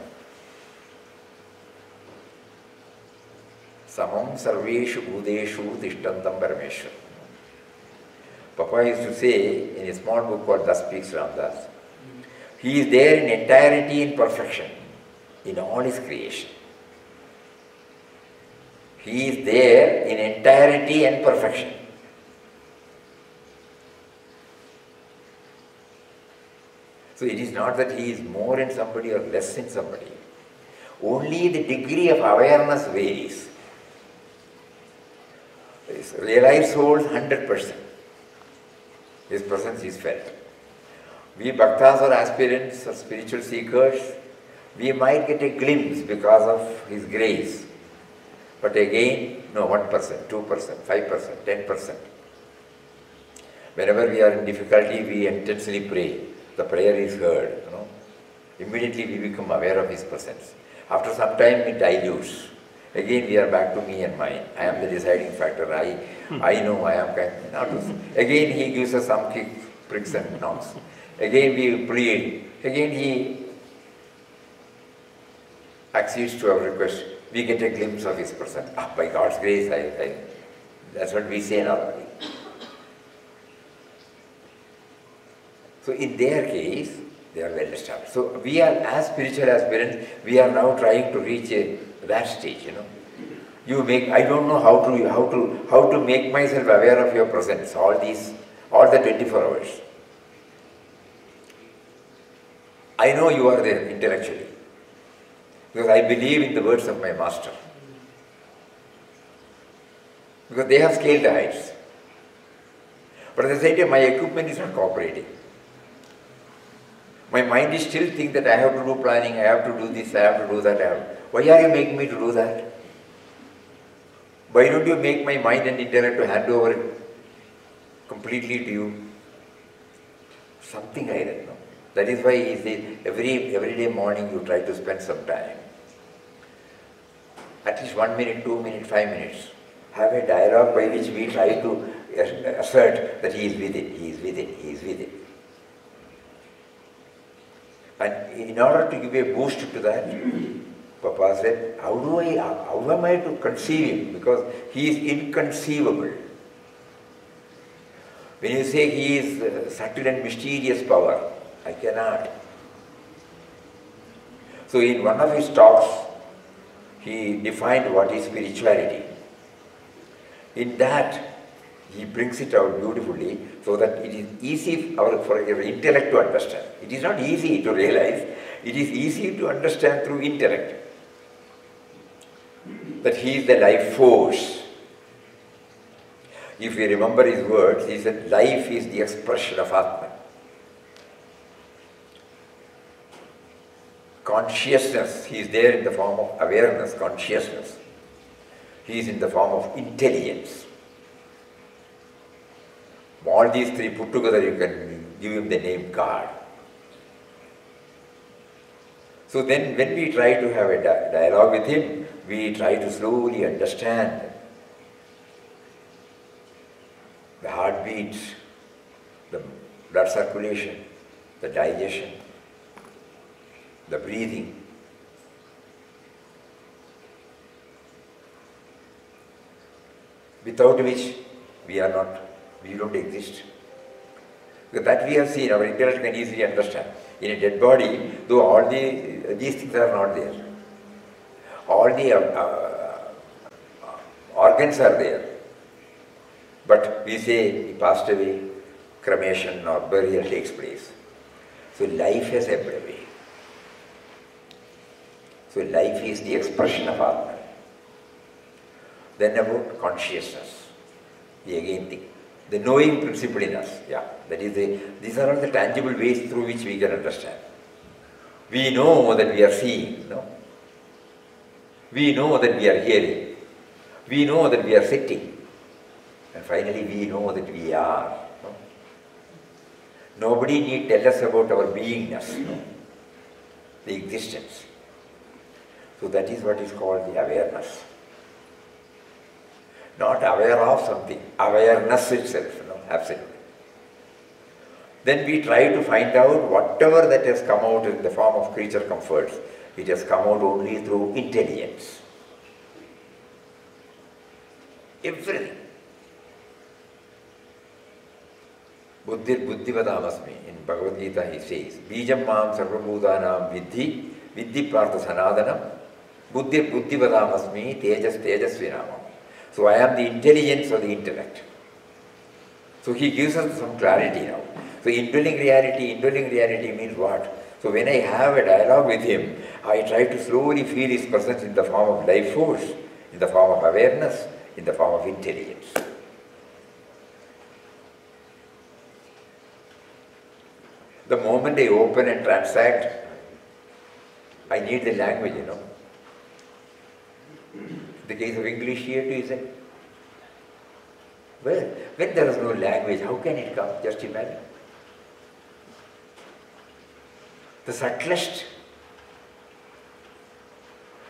Samam sarveshu bhudeshu tishtantam parameshwar. Papa used to say in a small book called Thus Speaks Ramdas, he is there in entirety in perfection, in all his creation. He is there in entirety and perfection. So it is not that he is more in somebody or less in somebody. Only the degree of awareness varies. His Realized souls 100%. His presence is felt. We bhaktas or aspirants or spiritual seekers, we might get a glimpse because of His grace. But again, no, 1%, 2%, 5%, 10%. Whenever we are in difficulty, we intensely pray. The prayer is heard. You know? Immediately we become aware of His presence. After some time, it dilutes. Again, we are back to me and mine. I am the deciding factor. I, hmm. I know I am kind. Not again, He gives us some kick, pricks and knocks. Again we plead. Again he accedes to our request. We get a glimpse of his presence. Ah, by God's grace, I, I, that's what we say normally. So in their case, they are well established. So we are, as spiritual aspirants, we are now trying to reach a, that stage, you know. You make, I don't know how to, how to, how to make myself aware of your presence, all these, all the 24 hours. I know you are there intellectually because I believe in the words of my master. Because they have scaled the heights. But at the same time, my equipment is not cooperating. My mind is still thinking that I have to do planning, I have to do this, I have to do that. I have. Why are you making me to do that? Why don't you make my mind and intellect to hand over it completely to you? Something I don't know. That is why he says every every day morning you try to spend some time. At least one minute, two minutes, five minutes. Have a dialogue by which we try to assert that he is within, he is within, he is within. And in order to give a boost to that, Papa said, how do I, how am I to conceive him? Because he is inconceivable. When you say he is uh, subtle and mysterious power, I cannot. So in one of his talks, he defined what is spirituality. In that, he brings it out beautifully so that it is easy for, your intellect to understand. It is not easy to realize, it is easy to understand through intellect. That he is the life force. If you remember his words, he said, life is the expression of Atman. Consciousness, he is there in the form of awareness, consciousness. He is in the form of intelligence. All these three put together, you can give him the name God. So then, when we try to have a dialogue with him, we try to slowly understand the heartbeats, the blood circulation, the digestion, the breathing. Without which we are not we don't exist. Because that we have seen, our intellect can easily understand. In a dead body, though all the, these things are not there. All the uh, uh, organs are there. But we say he passed away, cremation or burial takes place. So life has ebbed away. So life is the expression of Atman. Then about consciousness, the again thing the knowing principle in us. Yeah, that is the, these are all the tangible ways through which we can understand. We know that we are seeing, no? We know that we are hearing. We know that we are sitting. And finally, we know that we are. No? Nobody need tell us about our beingness, no? the existence. So that is what is called the awareness not aware of something, awareness itself, no, absolutely. Then we try to find out whatever that has come out in the form of creature comforts, it has come out only through intelligence. Everything. Buddhir buddhivadamasmi. In Bhagavad Gita he says, Bijam mam sarvabhutanam vidhi, vidhi partha buddhir buddhivadamasmi tejas tejasvinamam. So I am the intelligence of the intellect. So he gives us some clarity now. So indwelling reality, indwelling reality means what? So when I have a dialogue with him, I try to slowly feel his presence in the form of life force, in the form of awareness, in the form of intelligence. The moment I open and transact, I need the language, you know. The case of English here too is it? Well, when there is no language, how can it come? Just imagine. The subtlest.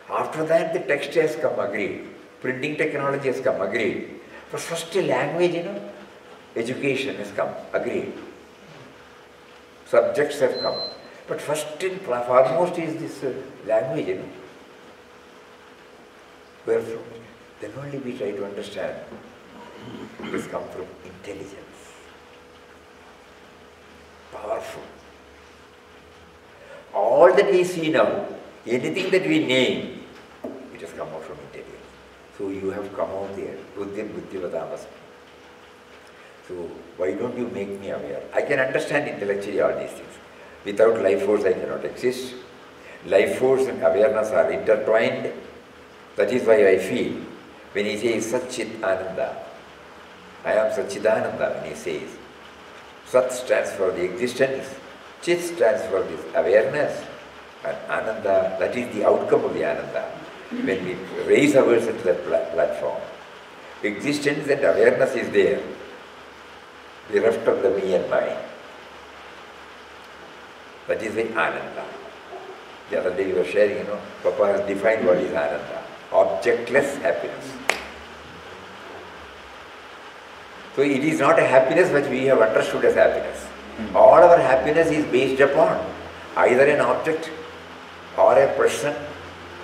After that, the text has come agreed. Printing technology has come agreed. But first, language, you know, education has come agreed. Subjects have come. But first and foremost is this uh, language, you know. Where from? Then only we try to understand. It has come from intelligence. Powerful. All that we see now, anything that we name, it has come out from intelligence. So you have come out there, Buddhim Buddhivadamasmi. So why don't you make me aware? I can understand intellectually all these things. Without life force I cannot exist. Life force and awareness are intertwined that is why I feel when he says Satchit Ananda, I am Satchidananda when he says. Sat stands for the existence, Chit stands for this awareness and Ananda, that is the outcome of the Ananda. When we raise ourselves to that pla- platform, existence and awareness is there. The rest of the me and mine. That is the Ananda. The other day we were sharing, you know, Papa has defined what is Ananda. Objectless happiness. So it is not a happiness which we have understood as happiness. Hmm. All our happiness is based upon either an object or a person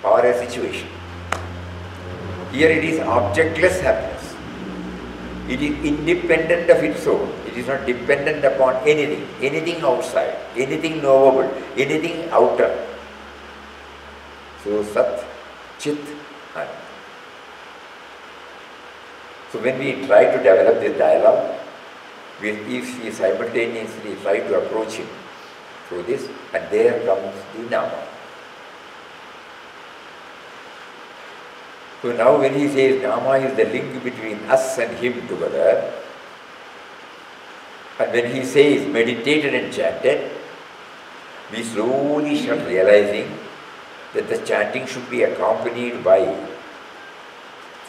or a situation. Here it is objectless happiness. It is independent of its own. It is not dependent upon anything, anything outside, anything knowable, anything outer. So Sat, Chit, Ananda. So when we try to develop this dialogue, we, if we simultaneously try to approach him through this, and there comes the Nama. So now when he says Nama is the link between us and him together, and when he says meditated and chanted, we slowly start realizing that the chanting should be accompanied by,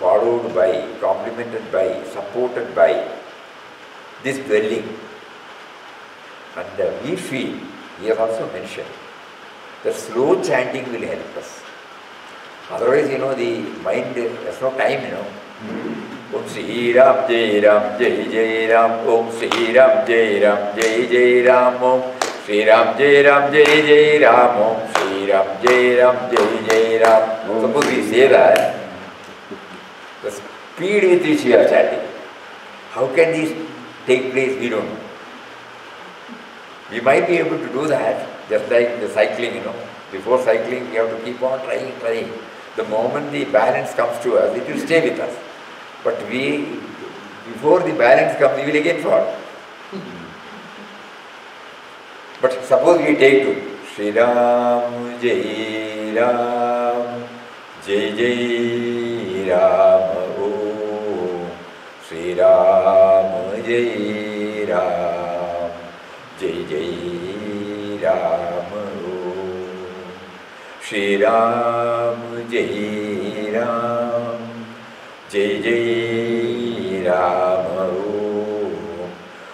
followed by, complemented by, supported by this dwelling. And uh, we feel, he has also mentioned, that slow chanting will help us. Otherwise, you know, the mind, there's no time, you know. Om Sri Ram Jai Ram Jai Jai Ram Om Sri Ram Jai Ram Jai Jai Ram Om Sri Ram Jai Ram Jai Jai Ram Om Sri Ram Jai Ram Jai Jai Ram. Suppose we say that, speed with which we are chanting, how can this take place? We don't know. We might be able to do that, just like the cycling, you know. Before cycling, we have to keep on trying, trying. The moment the balance comes to us, it will stay with us. But we, before the balance comes, we will again fall. But suppose we take to Sri Ram, Jai Ram, Jai Jai Ram, Ram, Jai Jai Ram, Om Sri Ram, Jai Ram, Jai Jai Ram, Om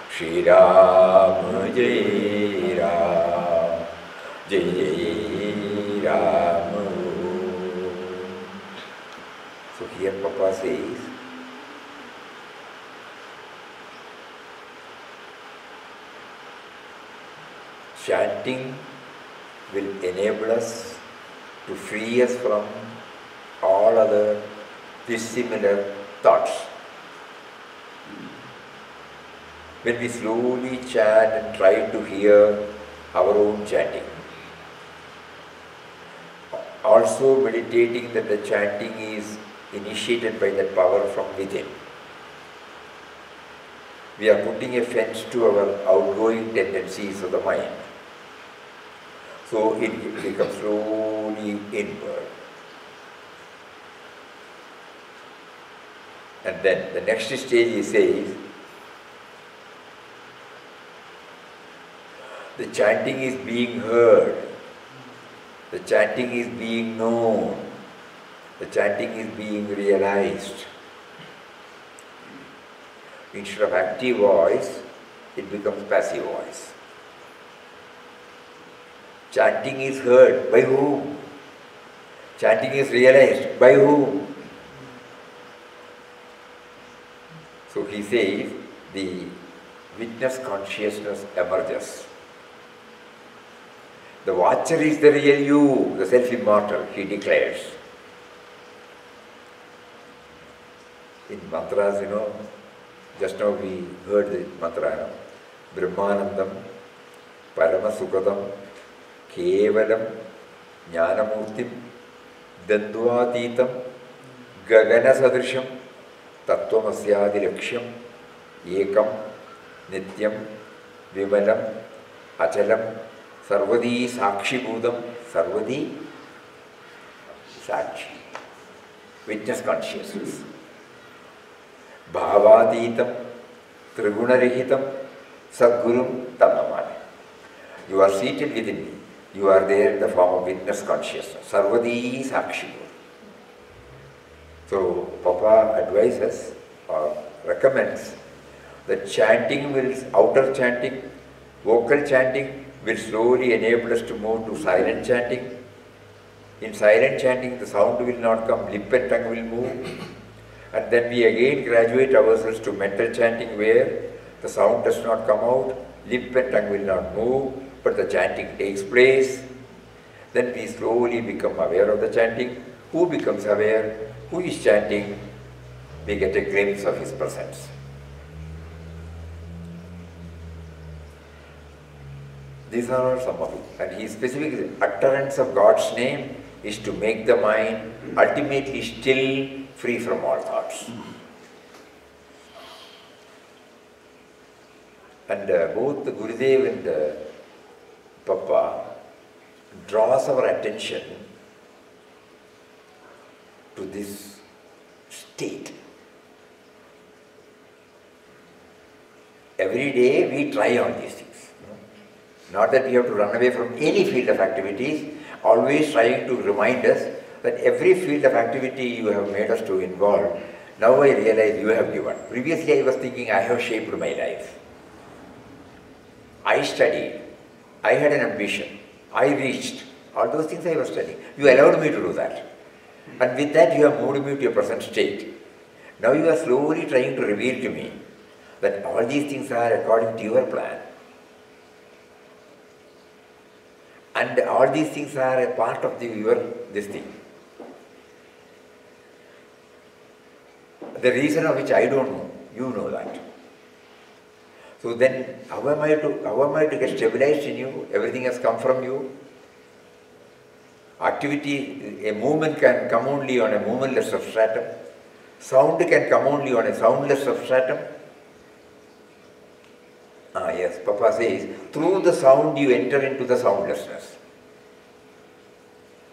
Shri Ram, Jai Ram, Jai Jai Ram. So here Papa says, chanting will enable us to free us from all other dissimilar thoughts. When we slowly chant and try to hear our own chanting, also meditating that the chanting is initiated by that power from within. We are putting a fence to our outgoing tendencies of the mind. So it becomes slowly inward. And then the next stage he says, the chanting is being heard, the chanting is being known, the chanting is being realized. Instead of active voice, it becomes passive voice. Chanting is heard by whom? Chanting is realized by whom? So he says the witness consciousness emerges. The watcher is the real you, the self immortal, he declares. In mantras, you know, just now we heard the mantra, no? Brahmanandam, Paramasukhadam, केवलं ज्ञानमूर्तिं दन्द्वातीतं गगनसदृशं तत्त्वमस्यादिलक्ष्यम् एकं नित्यं विमलम् अचल सर्वदी साक्षीभूतं सर्वदी साक्षी विट्नेस् कान्शियस्नेस् भावातीतं त्रिगुणरहितं सद्गुरुं तममामि you are seated within me You are there in the form of witness consciousness. Sarvadi Sakshi. So Papa advises or recommends that chanting will, outer chanting, vocal chanting will slowly enable us to move to silent chanting. In silent chanting, the sound will not come, lip and tongue will move. And then we again graduate ourselves to mental chanting where the sound does not come out, lip and tongue will not move, but the chanting takes place. Then we slowly become aware of the chanting. Who becomes aware? Who is chanting? We get a glimpse of his presence. These are some of it. And he specifically, utterance of God's name is to make the mind ultimately still, free from all thoughts. And uh, both the Gurudev and the Papa draws our attention to this state. Every day we try on these things. Not that we have to run away from any field of activities, always trying to remind us that every field of activity you have made us to involve, now I realize you have given. Previously I was thinking I have shaped my life. I studied. I had an ambition. I reached. All those things I was studying. You allowed me to do that. And with that you have moved me to your present state. Now you are slowly trying to reveal to me that all these things are according to your plan. And all these things are a part of the, your this thing. The reason of which I don't know, you know that. So then how am I to how am I to get stabilized in you? Everything has come from you. Activity, a movement can come only on a movementless substratum. Sound can come only on a soundless substratum. Ah yes, Papa says, through the sound you enter into the soundlessness,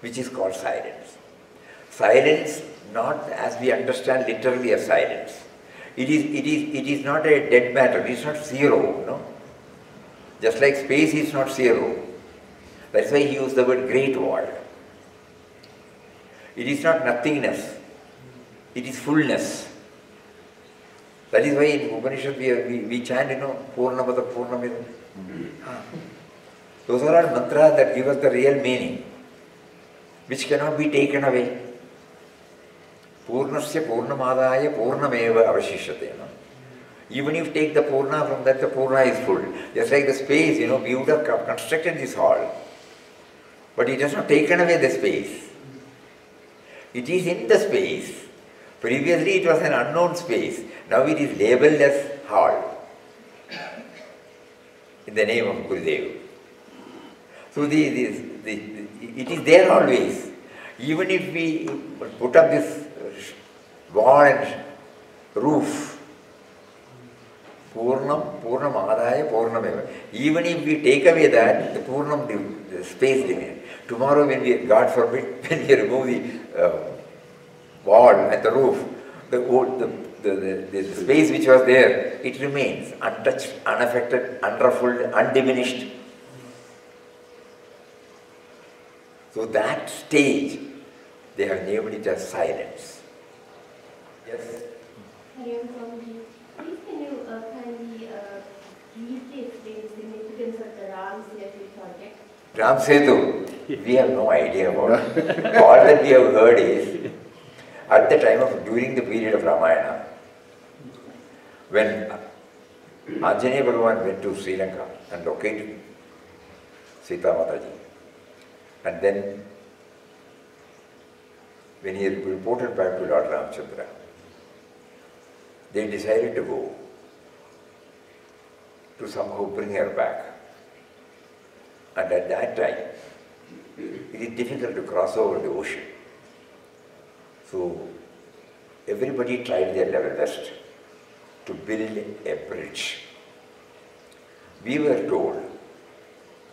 which is called silence. Silence, not as we understand literally as silence. It is, it is, it is not a dead matter, it is not zero, no? Just like space is not zero. That's why he used the word great void. It is not nothingness, it is fullness. That is why in Upanishad we, we, we chant, you know, Purnamada Purnamida. Those are all mantras that give us the real meaning, which cannot be taken away. Purnasya Purnamadaya Purnameva Avashishyate. No? Even if you take the Purna from that, the Purna is full. Just like the space, you know, we would have constructed this hall. But it has not taken away the space. It is in the space. Previously it was an unknown space. Now it is labeled as hall. In the name of Gurudev. So the, the, the, it is there always. Even if we put up this wall and roof, Purnam, Purnam Adaya, Purnameva. Even if we take away that, the Purnam, the, the space remains. Tomorrow when we, God forbid, when we remove the uh, wall and the, the, the space which was there, it remains untouched, unaffected, unruffled, undiminished. So that stage, they have named it as silence. Yes? Hari Om Swamiji, please can you uh, kindly uh, briefly explain the significance of the Ram Setu project? Ram Setu, we have no idea about it. All that we have heard is, at the time of, during the period of Ramayana, when Anjaneya Bhagavan went to Sri Lanka and located Sita Mataji, and then when he reported back to Lord Ramchandra, they decided to go to somehow bring her back. And at that time, it is difficult to cross over the ocean. So everybody tried their level best to build a bridge. We were told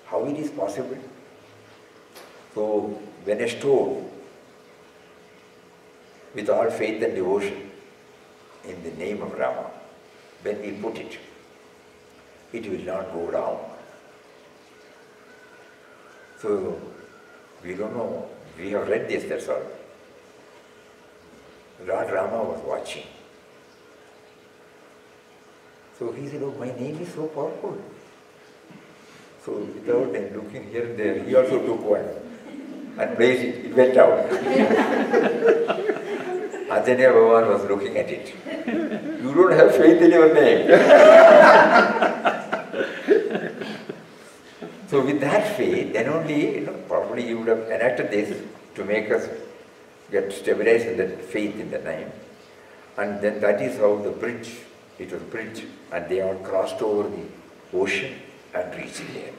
how it is possible. So when a stone, with all faith and devotion, in the name of Rama, when we put it, it will not go down. So we don't know. We have read this, that's all. Lord Rama was watching. So he said, Oh, my name is so powerful. So without them looking here and there, he also took one and placed it. It went out. Anjaneya Bhagavan was looking at it. You don't have faith in your name. so with that faith, then only, you know, probably you would have enacted this to make us get stabilized in that faith in the name. And then that is how the bridge, it was a bridge, and they all crossed over the ocean and reached there.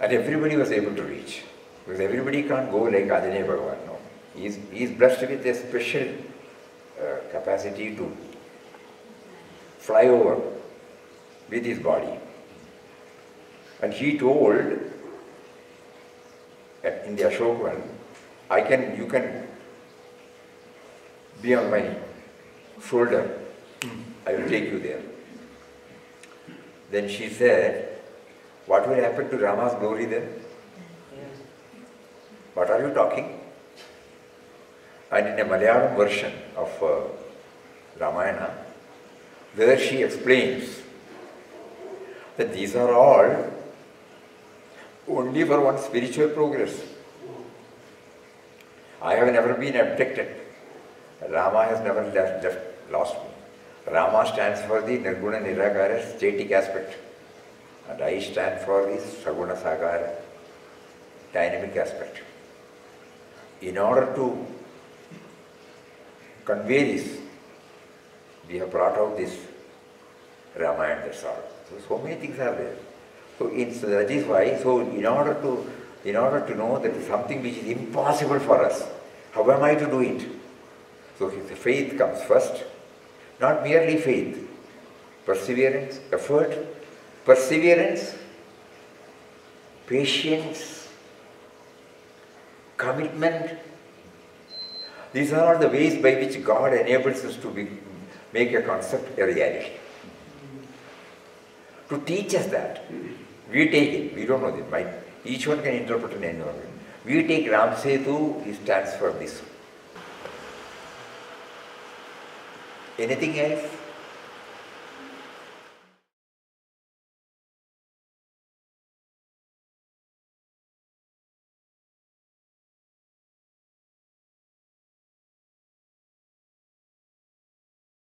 And everybody was able to reach. Because everybody can't go like Adine Bhagavan, no. He is, he is blessed with a special uh, capacity to fly over with his body. And he told in the Ashokan, I can, you can be on my shoulder. I will take you there. Then she said, what will happen to Rama's glory then? What are you talking? And in a Malayalam version of uh, Ramayana, where she explains that these are all only for one's spiritual progress. I have never been abducted. Rama has never left, left, lost me. Rama stands for the Nirguna Nirakara static aspect. And I stand for the Saguna Sakara dynamic aspect. In order to convey this, we have brought out this Ramayana, that's all. So, so many things are there. So, in, so that is why, so in order to in order to know that something which is impossible for us, how am I to do it? So faith comes first, not merely faith, perseverance, effort, perseverance, patience, commitment. These are all the ways by which God enables us to be, make a concept a reality. To teach us that, we take it, we don't know it. Each one can interpret in any way. We take Ram Setu, he stands for this. Anything else?